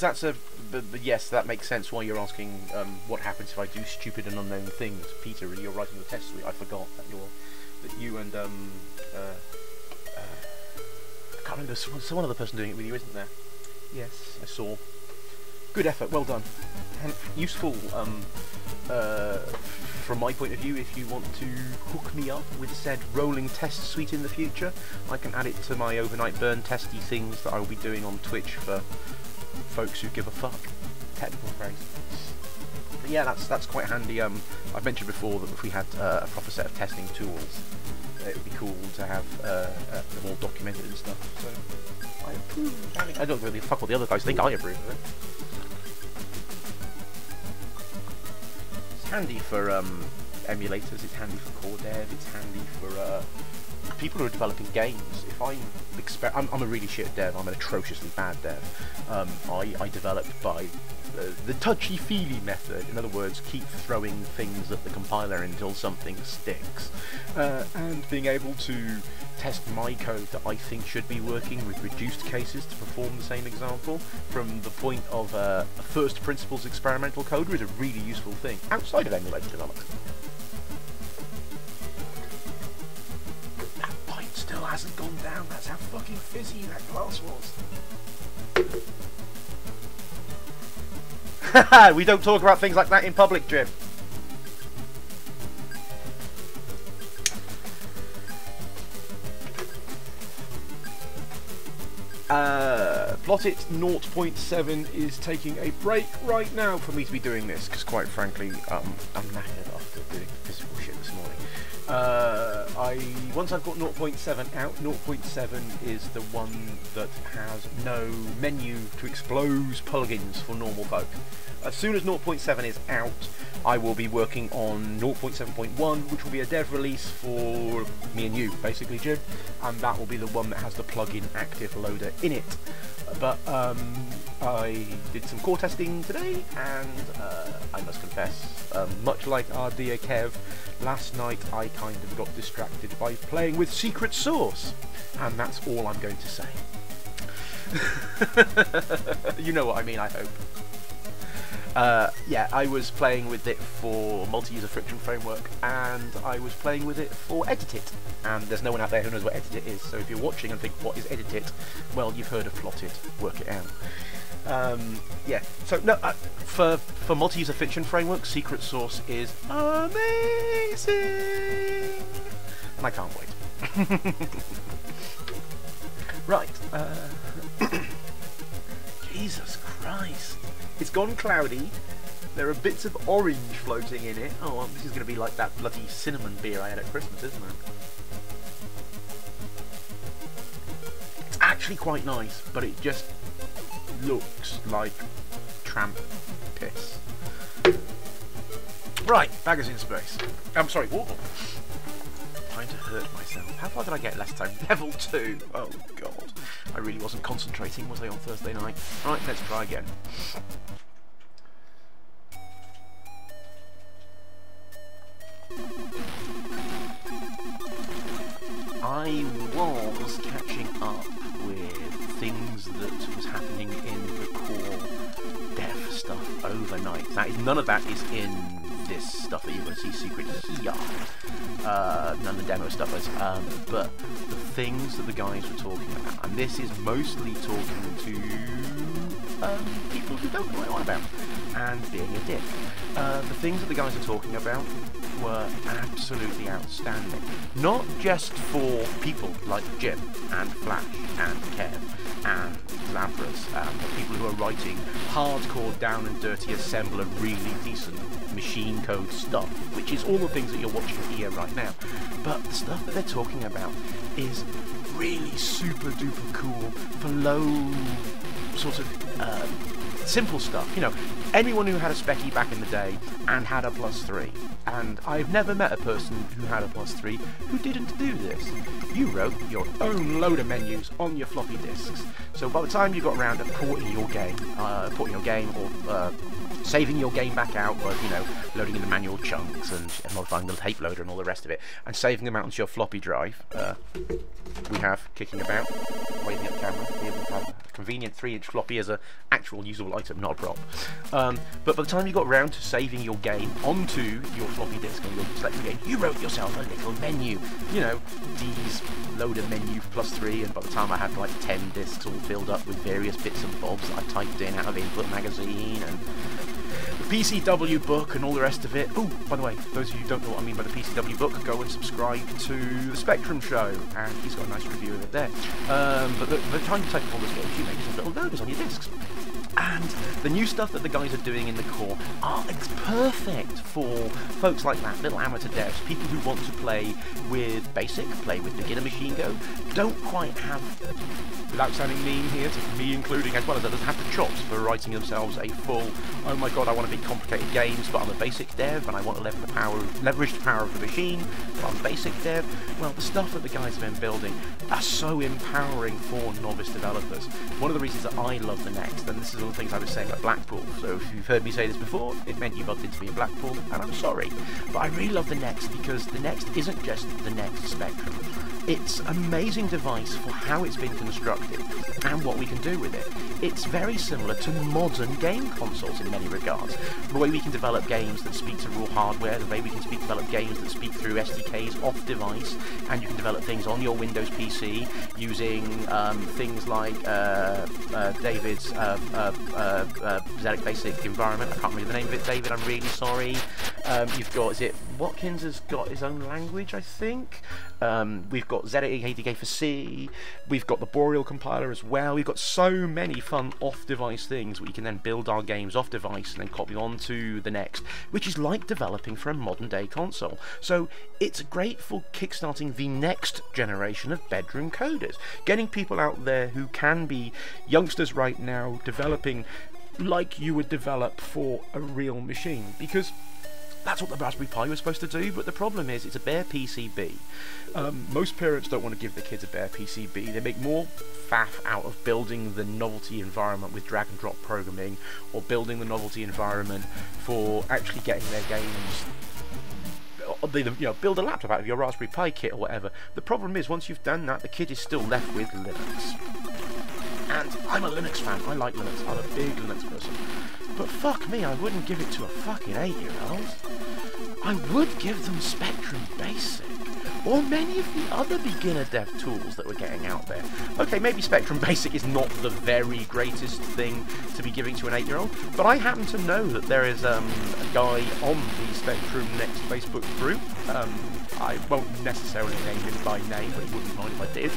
Course, that's a. But, but yes, that makes sense. Why you're asking um, what happens if I do stupid and unknown things, Peter? You're writing the test suite. I forgot that you're that you and um, uh, uh, I can't remember. Someone, some other person doing it with you, isn't there? Yes, I saw. Good effort. Well done. And useful. Um, uh, from my point of view, if you want to hook me up with said rolling test suite in the future, I can add it to my overnight burn testy things that I will be doing on Twitch for folks who give a fuck. Technical phrase. But yeah, that's that's quite handy. Um, I've mentioned before that if we had uh, a proper set of testing tools, it would be cool to have uh, uh, them all documented and stuff. So I approve. I don't really fuck what the other guys think. I approve of it. It's handy for um, emulators, it's handy for core dev, it's handy for uh, people who are developing games. If I'm, I'm, I'm a really shit dev, I'm an atrociously bad dev. Um, I, I developed by uh, the touchy-feely method. In other words, keep throwing things at the compiler until something sticks, uh, and being able to test my code that I think should be working with reduced cases to perform the same example from the point of uh, a first principles experimental coder is a really useful thing outside of emulator development. Hasn't gone down, that's how fucking fizzy that glass was. [laughs] we don't talk about things like that in public, Jim. Uh, Plottit 0.7 is taking a break right now for me to be doing this, because quite frankly, um, I'm knackered after doing this. Uh, I Once I've got 0.7 out, 0.7 is the one that has no menu to expose plugins for normal folk. As soon as 0.7 is out, I will be working on 0.7.1, which will be a dev release for me and you, basically, Jim, and that will be the one that has the plugin active loader in it. But um, I did some core testing today, and uh, I must confess, um, much like our dear Kev, last night I kind of got distracted by playing with Secret Source, and that's all I'm going to say. [laughs] you know what I mean, I hope. Uh, yeah, I was playing with it for multi-user friction framework, and I was playing with it for Editit. And there's no one out there who knows what Editit is, so if you're watching and think, what is Editit? Well, you've heard of Plottit, work it out. Um, yeah, so no, uh, for for multi-user fiction framework, Secret Source is amazing, and I can't wait. [laughs] right, uh, [coughs] Jesus Christ. It's gone cloudy. There are bits of orange floating in it. Oh, this is going to be like that bloody cinnamon beer I had at Christmas, isn't it? It's actually quite nice, but it just looks like tramp piss. Right, baggers in space. I'm sorry, Warble. Trying to hurt myself. How far did I get last time? [laughs] Level 2. Oh, God. I really wasn't concentrating, was I, on Thursday night? Right, let's try again. I was catching up with things that was happening overnight. That is, none of that is in this stuff that you're going to see secret here. Uh, none of the demo stuff is, um, but the things that the guys were talking about, and this is mostly talking to um, people who don't know what I want about, and being a dick. Uh, the things that the guys are talking about were absolutely outstanding. Not just for people like Jim and Flash and Kev and Labras, um, people who are writing hardcore down and dirty assembler really decent machine code stuff, which is all the things that you're watching here right now. But the stuff that they're talking about is really super duper cool for low sort of uh, simple stuff. You know, anyone who had a speccy back in the day and had a plus three, and I've never met a person who had a plus three who didn't do this. You wrote your own load of menus on your floppy disks. So by the time you got around to porting your game, uh, porting your game or uh, saving your game back out, but you know, loading in the manual chunks and, and modifying the tape loader and all the rest of it, and saving them out onto your floppy drive. Uh, we have kicking about, waving at the camera. Convenient three-inch floppy as an actual usable item, not a prop. Um, but by the time you got around to saving your game onto your floppy disk and your selected game, you wrote yourself a little menu. You know, D's loader menu plus three, and by the time I had like 10 disks all filled up with various bits and bobs that I typed in out of Input Magazine and the PCW book and all the rest of it. Oh, by the way, those of you who don't know what I mean by the PCW book, go and subscribe to the Spectrum Show, and he's got a nice review of it there. Um, but the, the time you type up all those games, you make yourself little loaders on your disks. And the new stuff that the guys are doing in the core are perfect for folks like that, little amateur devs, people who want to play with basic, play with beginner machine go, don't quite have without sounding mean here, to me including as well as others, have the chops for writing themselves a full, oh my god, I want to be complicated games, but I'm a basic dev and I want to leverage the power, leverage the power of the machine, but I'm basic dev. Well, the stuff that the guys have been building are so empowering for novice developers. One of the reasons that I love the Next, and this is of the things I was saying at Blackpool, so if you've heard me say this before, it meant you bumped into me at Blackpool, and I'm sorry, but I really love the Next because the Next isn't just the Next Spectrum. It's an amazing device for how it's been constructed and what we can do with it. It's very similar to modern game consoles in many regards. The way we can develop games that speak to raw hardware, the way we can speak, develop games that speak through SDKs off device, and you can develop things on your Windows PC using um, things like uh, uh, David's uh, uh, uh, uh ZX Basic environment. I can't remember the name of it, David, I'm really sorry. Um, you've got, is it Watkins has got his own language, I think. Um, we've got Z88DK for C. We've got the Boriel compiler as well. We've got so many fun off-device things we can then build our games off-device and then copy onto the next, which is like developing for a modern-day console. So it's great for kickstarting the next generation of bedroom coders, getting people out there who can be youngsters right now developing like you would develop for a real machine because that's what the Raspberry Pi was supposed to do, but the problem is it's a bare PCB. Um, most parents don't want to give their kids a bare PCB. They make more faff out of building the novelty environment with drag and drop programming, or building the novelty environment for actually getting their games they, you know, build a laptop out of your Raspberry Pi kit or whatever. The problem is, once you've done that, the kid is still left with Linux. And I'm a Linux fan. I like Linux. I'm a big Linux person. But fuck me, I wouldn't give it to a fucking eight-year-old. I would give them Spectrum Basic. Or many of the other beginner dev tools that we're getting out there. Okay, maybe Spectrum Basic is not the very greatest thing to be giving to an 8-year-old, but I happen to know that there is um, a guy on the Spectrum Next Facebook group, um, I won't necessarily name him by name, but he wouldn't mind if I did,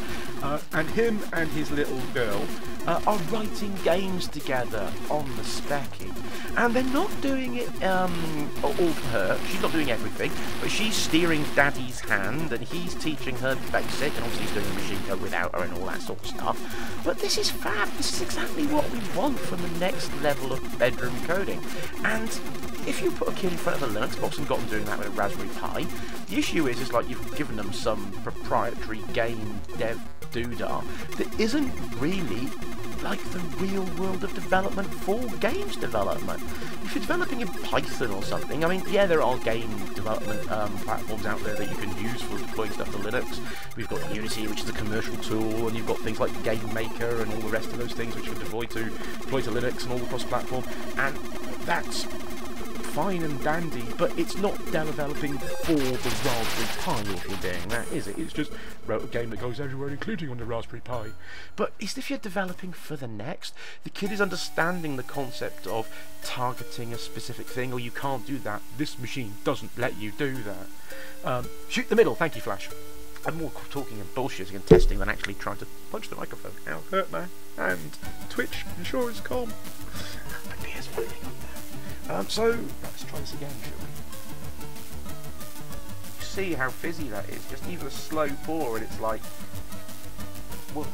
uh, and him and his little girl uh, are writing games together on the Speccy. And they're not doing it um, all for her. She's not doing everything, but she's steering Daddy's hand, and he's teaching her basic, and obviously he's doing the machine code without her and all that sort of stuff. But this is fab. This is exactly what we want from the next level of bedroom coding. And if you put a kid in front of a Linux box and got them doing that with a Raspberry Pi, the issue is, is like you've given them some proprietary game dev doodah that isn't really like the real world of development for games development. If you're developing in Python or something, I mean, yeah, there are game development um, platforms out there that you can use for deploying stuff to Linux. We've got Unity, which is a commercial tool, and you've got things like Game Maker and all the rest of those things which are deployed to deploy to Linux and all across platform. And that's fine and dandy, but it's not developing for the Raspberry Pi if you're doing that, is it? It's just wrote a game that goes everywhere, including on the Raspberry Pi. But is it if you're developing for the next, the kid is understanding the concept of targeting a specific thing, or you can't do that. This machine doesn't let you do that. Um, shoot the middle, thank you, Flash. I'm more talking and bullshitting and testing than actually trying to punch the microphone. Ow, hurt my hand. Twitch, insurance, com. [laughs] My. Um, so, let's try this again, shall we? You see how fizzy that is? Just even a slow pour and it's like... Woof.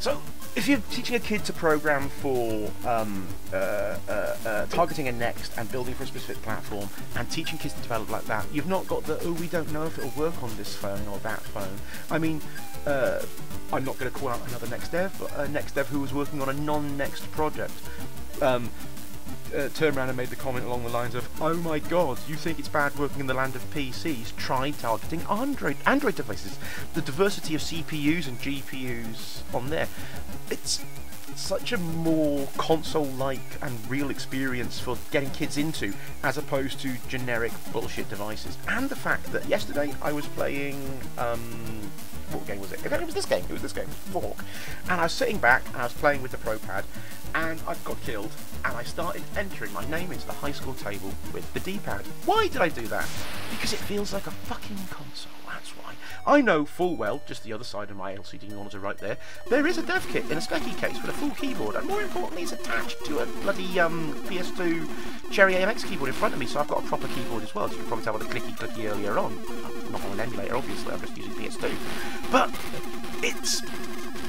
So, if you're teaching a kid to program for um, uh, uh, uh, targeting a next and building for a specific platform and teaching kids to develop like that, you've not got the, oh, we don't know if it'll work on this phone or that phone. I mean, uh, I'm not going to call out another next dev, but a next dev who was working on a non-next project um, uh, turned around and made the comment along the lines of, "Oh my God, you think it's bad working in the land of PCs? Try targeting Android Android devices. The diversity of CPUs and GPUs on there. It's such a more console-like and real experience for getting kids into, as opposed to generic bullshit devices. And the fact that yesterday I was playing." Um, what game was it? It was this game. It was this game, Fork. And I was sitting back and I was playing with the Pro Pad, and I got killed, and I started entering my name into the high school table with the D-pad. Why did I do that? Because it feels like a fucking console. That's why. I know full well, just the other side of my LCD monitor right there, there is a dev kit in a speccy case with a full keyboard, and more importantly, it's attached to a bloody um, PS2 Cherry AMX keyboard in front of me, so I've got a proper keyboard as well, as you can probably tell with the clicky clicky earlier on. I'm not on an emulator, obviously, I'm just using PS2. But it's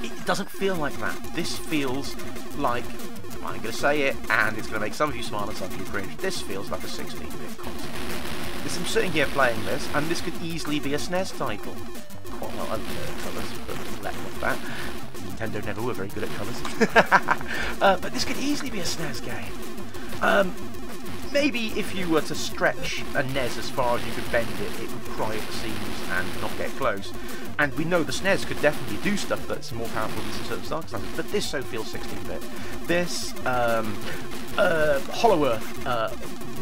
it doesn't feel like that. This feels like I'm going to say it, and it's going to make some of you smile and some of you cringe. This feels like a 16-bit console. This, I'm sitting here playing this, and this could easily be a SNES title. Quite well under colours, but let off that. Nintendo never were very good at colours. [laughs] uh, but this could easily be a SNES game. Um, maybe if you were to stretch a NES as far as you could bend it, it would cry at the seams and not get close. And we know the SNES could definitely do stuff that's more powerful than certain circumstances, but this so feels 16-bit. This, um, uh, Hollow Earth, uh,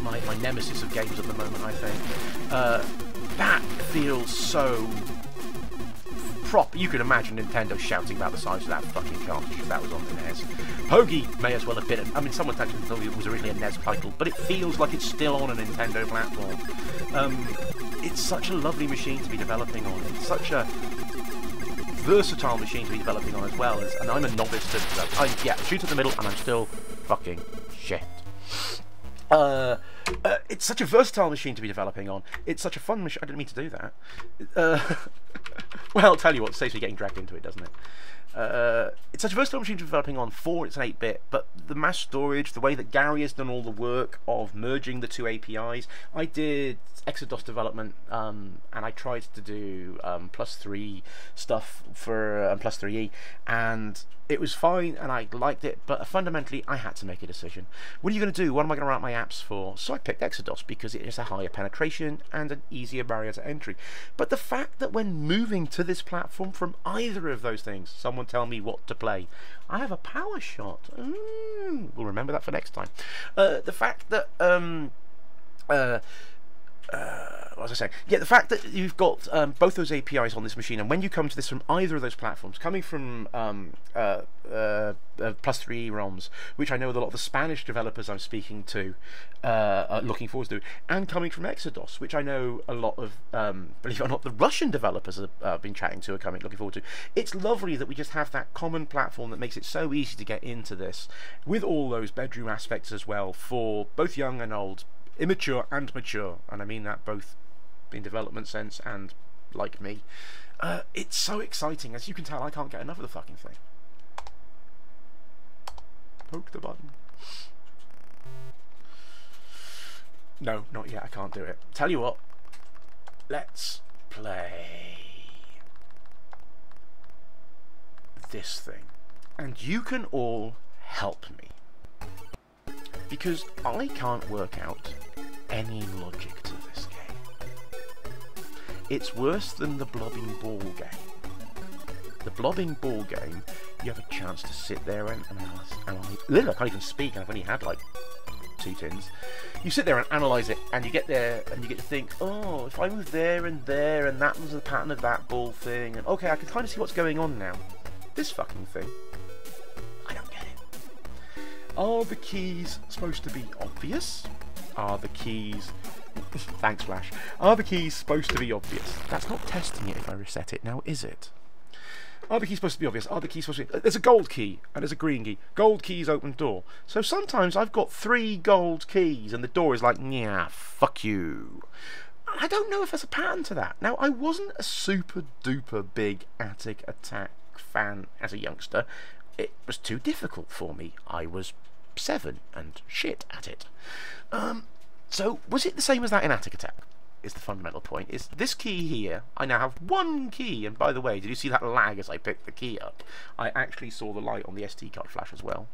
my, my nemesis of games at the moment, I think, uh, that feels so prop. You could imagine Nintendo shouting about the size of that fucking cartridge if that was on the NES. Hoagie may as well have been. I mean, someone actually told me it was originally a NES title, but it feels like it's still on a Nintendo platform. Um, it's such a lovely machine to be developing on. It's such a versatile machine to be developing on as well. As, and I'm a novice to. Uh, yeah, shoot at the middle, and I'm still fucking shit. Uh, uh, it's such a versatile machine to be developing on. It's such a fun machine. I didn't mean to do that. Uh, [laughs] well, I'll tell you what, saves me getting dragged into it, doesn't it? Uh, it's such a versatile machine to developing on. 4, it's an 8-bit, but the mass storage, the way that Gary has done all the work of merging the two APIs. I did esxDOS development, um, and I tried to do um, plus three stuff for um, plus 3e, and it was fine, and I liked it, but fundamentally I had to make a decision. What are you going to do? What am I going to write my apps for? So I picked esxDOS because it is a higher penetration and an easier barrier to entry. But the fact that when moving to this platform from either of those things, someone tell me what to play. I have a power shot. Mm, we'll remember that for next time. Uh, the fact that um, uh, uh, what was I saying? Yeah, the fact that you've got um, both those APIs on this machine, and when you come to this from either of those platforms, coming from um, uh, uh, uh Plus 3 ROMs, which I know a lot of the Spanish developers I'm speaking to uh, are looking forward to, and coming from esxDOS, which I know a lot of, um, believe it or not, the Russian developers have uh, been chatting to are coming, looking forward to. It's lovely that we just have that common platform that makes it so easy to get into this, with all those bedroom aspects as well for both young and old immature and mature, and I mean that both in development sense and like me. Uh, it's so exciting. As you can tell, I can't get enough of the fucking thing. Poke the button. No, not yet. I can't do it. Tell you what. Let's play this thing. And you can all help me. Because I can't work out any logic to this game. It's worse than the blobbing ball game. The blobbing ball game, you have a chance to sit there and analyze. analyze I can't even speak, and I've only had like two tins. You sit there and analyze it, and you get there and you get to think, oh, if I move there and there, and that was the pattern of that ball thing, and okay, I can kind of see what's going on now. This fucking thing, I don't get it. Are the keys supposed to be obvious? Are the keys... [laughs] Thanks, Flash. Are the keys supposed to be obvious? That's not testing it if I reset it now, is it? Are the keys supposed to be obvious? Are the keys supposed to be... There's a gold key and there's a green key. Gold keys open door. So sometimes I've got three gold keys and the door is like, yeah, fuck you. I don't know if there's a pattern to that. Now, I wasn't a super duper big Atic Atac fan as a youngster. It was too difficult for me. I was seven and shit at it. Um, so, was it the same as that in Atic Atac? Is the fundamental point. Is this key here, I now have one key, and by the way, did you see that lag as I picked the key up? I actually saw the light on the SD card flash as well.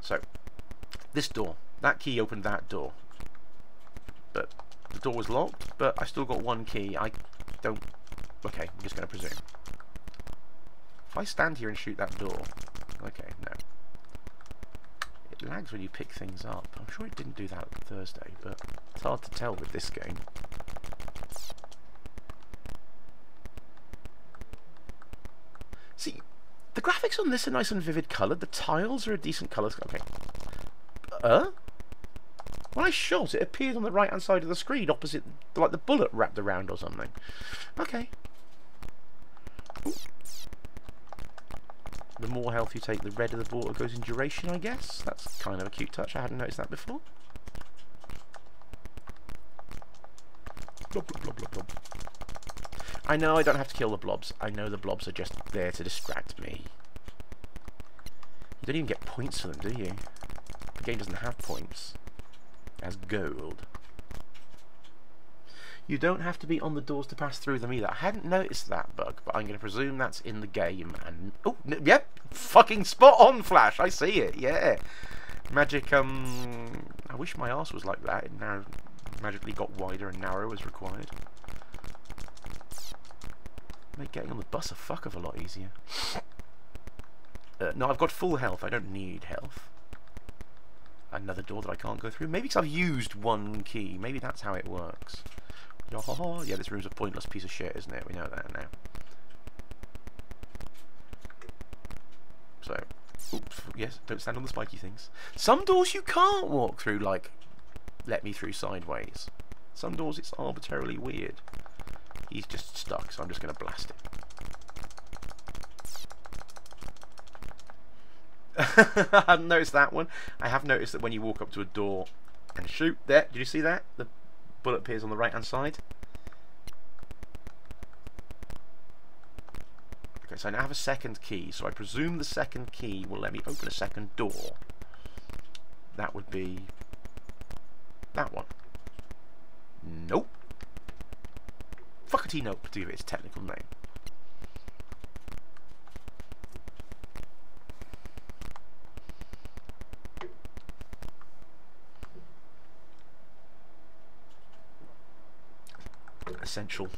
So, this door. That key opened that door. But the door was locked, but I still got one key. I don't... Okay, I'm just going to presume. If I stand here and shoot that door... Okay, no. It lags when you pick things up. I'm sure it didn't do that Thursday, but it's hard to tell with this game. See, the graphics on this are nice and vivid coloured. The tiles are a decent colour. Okay. Uh? When I shot, it appeared on the right-hand side of the screen, opposite, like the bullet wrapped around or something. Okay. Ooh. The more health you take, the redder the border goes in duration, I guess. That's kind of a cute touch. I hadn't noticed that before. Blub, blub, blub, I know I don't have to kill the blobs. I know the blobs are just there to distract me. You don't even get points for them, do you? The game doesn't have points. It has gold. You don't have to be on the doors to pass through them either. I hadn't noticed that bug, but I'm going to presume that's in the game. And oh, yep, fucking spot on, Flash. I see it. Yeah, magic. Um, I wish my ass was like that. It now magically got wider and narrow as required. Make getting on the bus a fuck of a lot easier. Uh, no, I've got full health. I don't need health. Another door that I can't go through. Maybe because I've used one key. Maybe that's how it works. Oh, yeah, this room's a pointless piece of shit, isn't it? We know that now. So, oops, yes, don't stand on the spiky things. Some doors you can't walk through, like, let me through sideways. Some doors it's arbitrarily weird. He's just stuck, so I'm just going to blast it. [laughs] I hadn't noticed that one. I have noticed that when you walk up to a door and shoot, there, did you see that? The bullet appears on the right hand side. Okay, so I now have a second key, so I presume the second key will let me open a second door. That would be that one. Nope. Fuckety nope to give it its technical name. Essential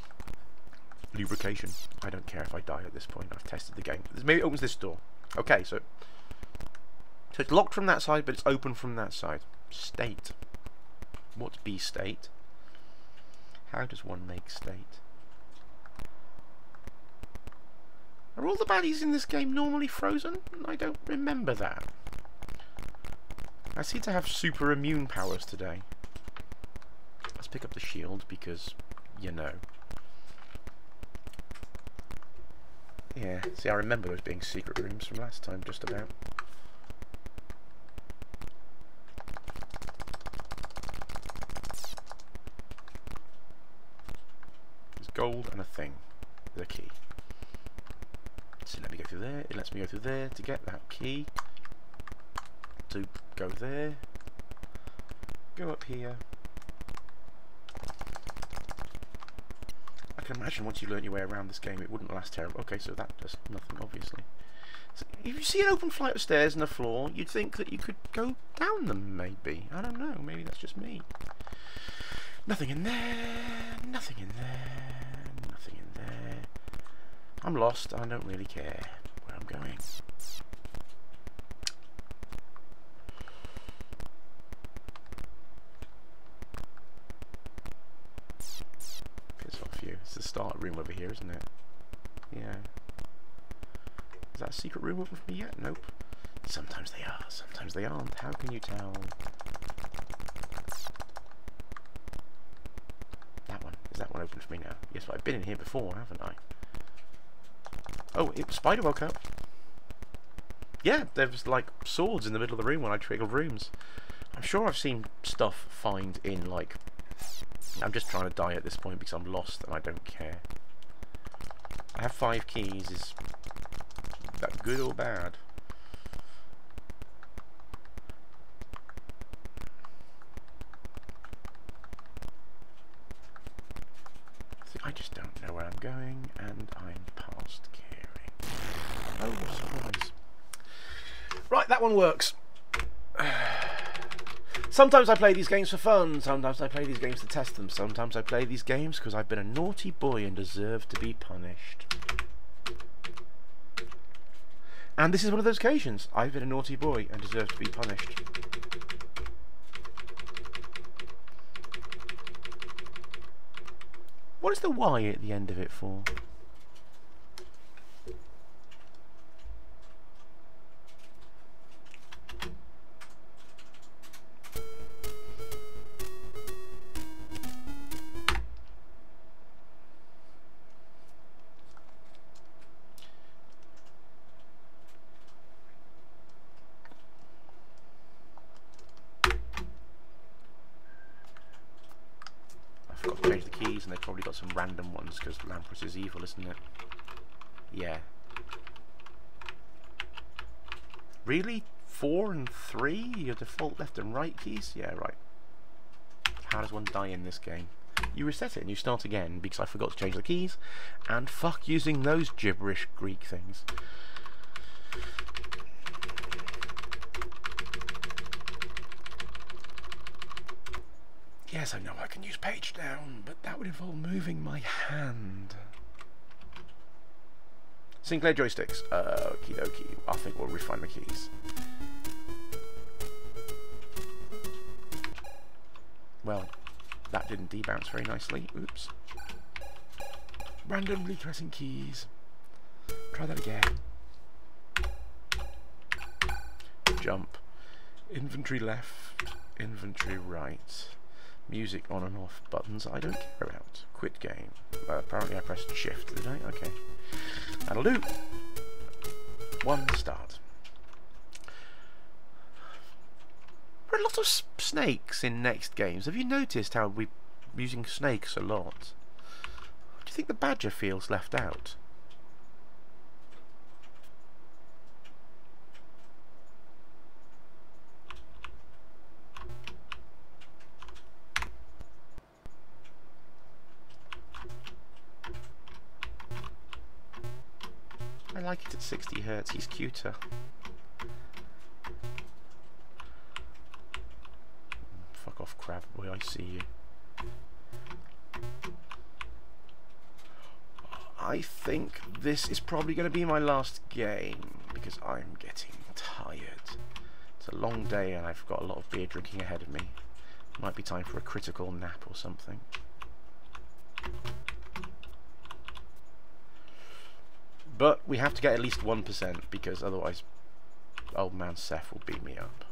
lubrication. I don't care if I die at this point. I've tested the game. Maybe it opens this door. Okay, so so it's locked from that side, but it's open from that side. State. What's B state? How does one make state? Are all the baddies in this game normally frozen? I don't remember that. I seem to have super immune powers today. Let's pick up the shield because you know. Yeah, see I remember those being secret rooms from last time, just about. There's gold and a thing. The key. So let me go through there. It lets me go through there to get that key. To go there. Go up here. I can imagine once you learn your way around this game, it wouldn't last terrible. Okay, so that does nothing, obviously. So if you see an open flight of stairs and a floor, you'd think that you could go down them, maybe. I don't know, maybe that's just me. Nothing in there, nothing in there, nothing in there. I'm lost, I don't really care where I'm going. It's the start room over here, isn't it? Yeah. Is that a secret room open for me yet? Nope. Sometimes they are, sometimes they aren't. How can you tell? That one. Is that one open for me now? Yes, but I've been in here before, haven't I? Oh, it, spider woke up. Yeah, there was like swords in the middle of the room when I triggered rooms. I'm sure I've seen stuff find in like I'm just trying to die at this point because I'm lost and I don't care. I have five keys. Is that good or bad? I just don't know where I'm going and I'm past caring. Oh, surprise. Right, that one works. Sometimes I play these games for fun, sometimes I play these games to test them, sometimes I play these games because I've been a naughty boy and deserve to be punished. And this is one of those occasions. I've been a naughty boy and deserve to be punished. What is the Y at the end of it for? Lamprus is evil, isn't it? Yeah. Really? Four and three? Your default left and right keys? Yeah, right. How does one die in this game? You reset it and you start again because I forgot to change the keys. And fuck using those gibberish Greek things. Yes, I know I can use page down, but that would involve moving my hand. Sinclair joysticks. Uh, okie dokie. I think we'll refine the keys. Well, that didn't debounce very nicely. Oops. Randomly pressing keys. Try that again. Jump. Inventory left. Inventory right. Music on and off buttons I don't care about. Quit game. Uh, apparently I pressed shift, did I? Okay. That'll do. One start. There are a lot of snakes in next games. Have you noticed how we're using snakes a lot? Do you think the badger feels left out? 60 hertz, he's cuter. Fuck off, crab boy, I see you. I think this is probably going to be my last game because I'm getting tired. It's a long day and I've got a lot of beer drinking ahead of me. Might be time for a critical nap or something. But we have to get at least 1% because otherwise old man Seth will beat me up.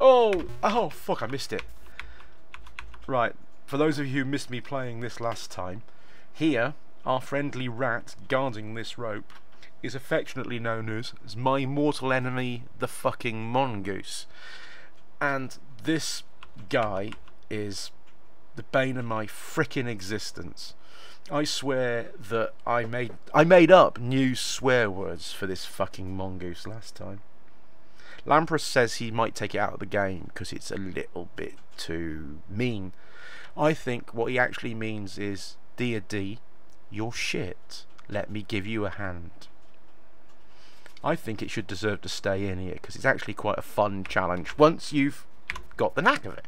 Oh! Oh, fuck, I missed it. Right, for those of you who missed me playing this last time, here, our friendly rat guarding this rope is affectionately known as, as my mortal enemy, the fucking mongoose. And this guy is the bane of my frickin' existence. I swear that I made I made up new swear words for this fucking mongoose last time. Lamprus says he might take it out of the game because it's a little bit too mean. I think what he actually means is, dear D, you're shit. Let me give you a hand. I think it should deserve to stay in here because it's actually quite a fun challenge once you've got the knack of it.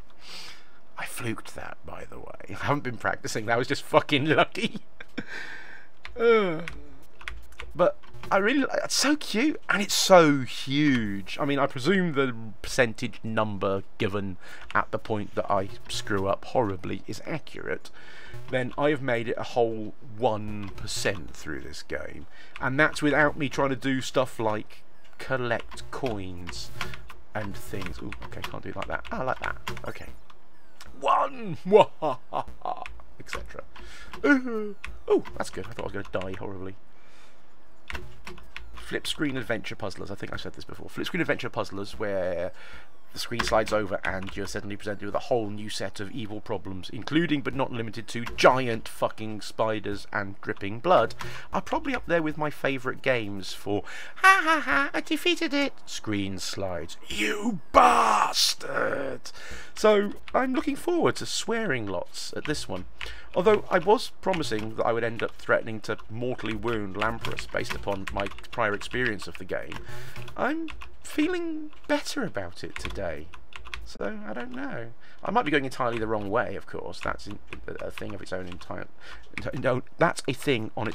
I fluked that, by the way. I haven't been practicing. That was just fucking lucky. [sighs] But I really, like it's so cute and it's so huge. I mean, I presume the percentage number given at the point that I screw up horribly is accurate. Then I have made it a whole one percent through this game, and that's without me trying to do stuff like collect coins and things. Ooh, okay, can't do it like that. Ah, I like that. Okay one, [laughs] etc. Uh-huh. Oh, that's good. I thought I was going to die horribly. Flip screen adventure puzzlers. I think I said this before. Flip screen adventure puzzlers, where the screen slides over and you're suddenly presented with a whole new set of evil problems, including but not limited to giant fucking spiders and dripping blood, are probably up there with my favourite games for ha ha ha, I defeated it. Screen slides. You bastard! So I'm looking forward to swearing lots at this one. Although I was promising that I would end up threatening to mortally wound Lamprus based upon my prior experience of the game, I'm feeling better about it today. So I don't know. I might be going entirely the wrong way. Of course, that's a, thing of its own entire. No, that's a thing on its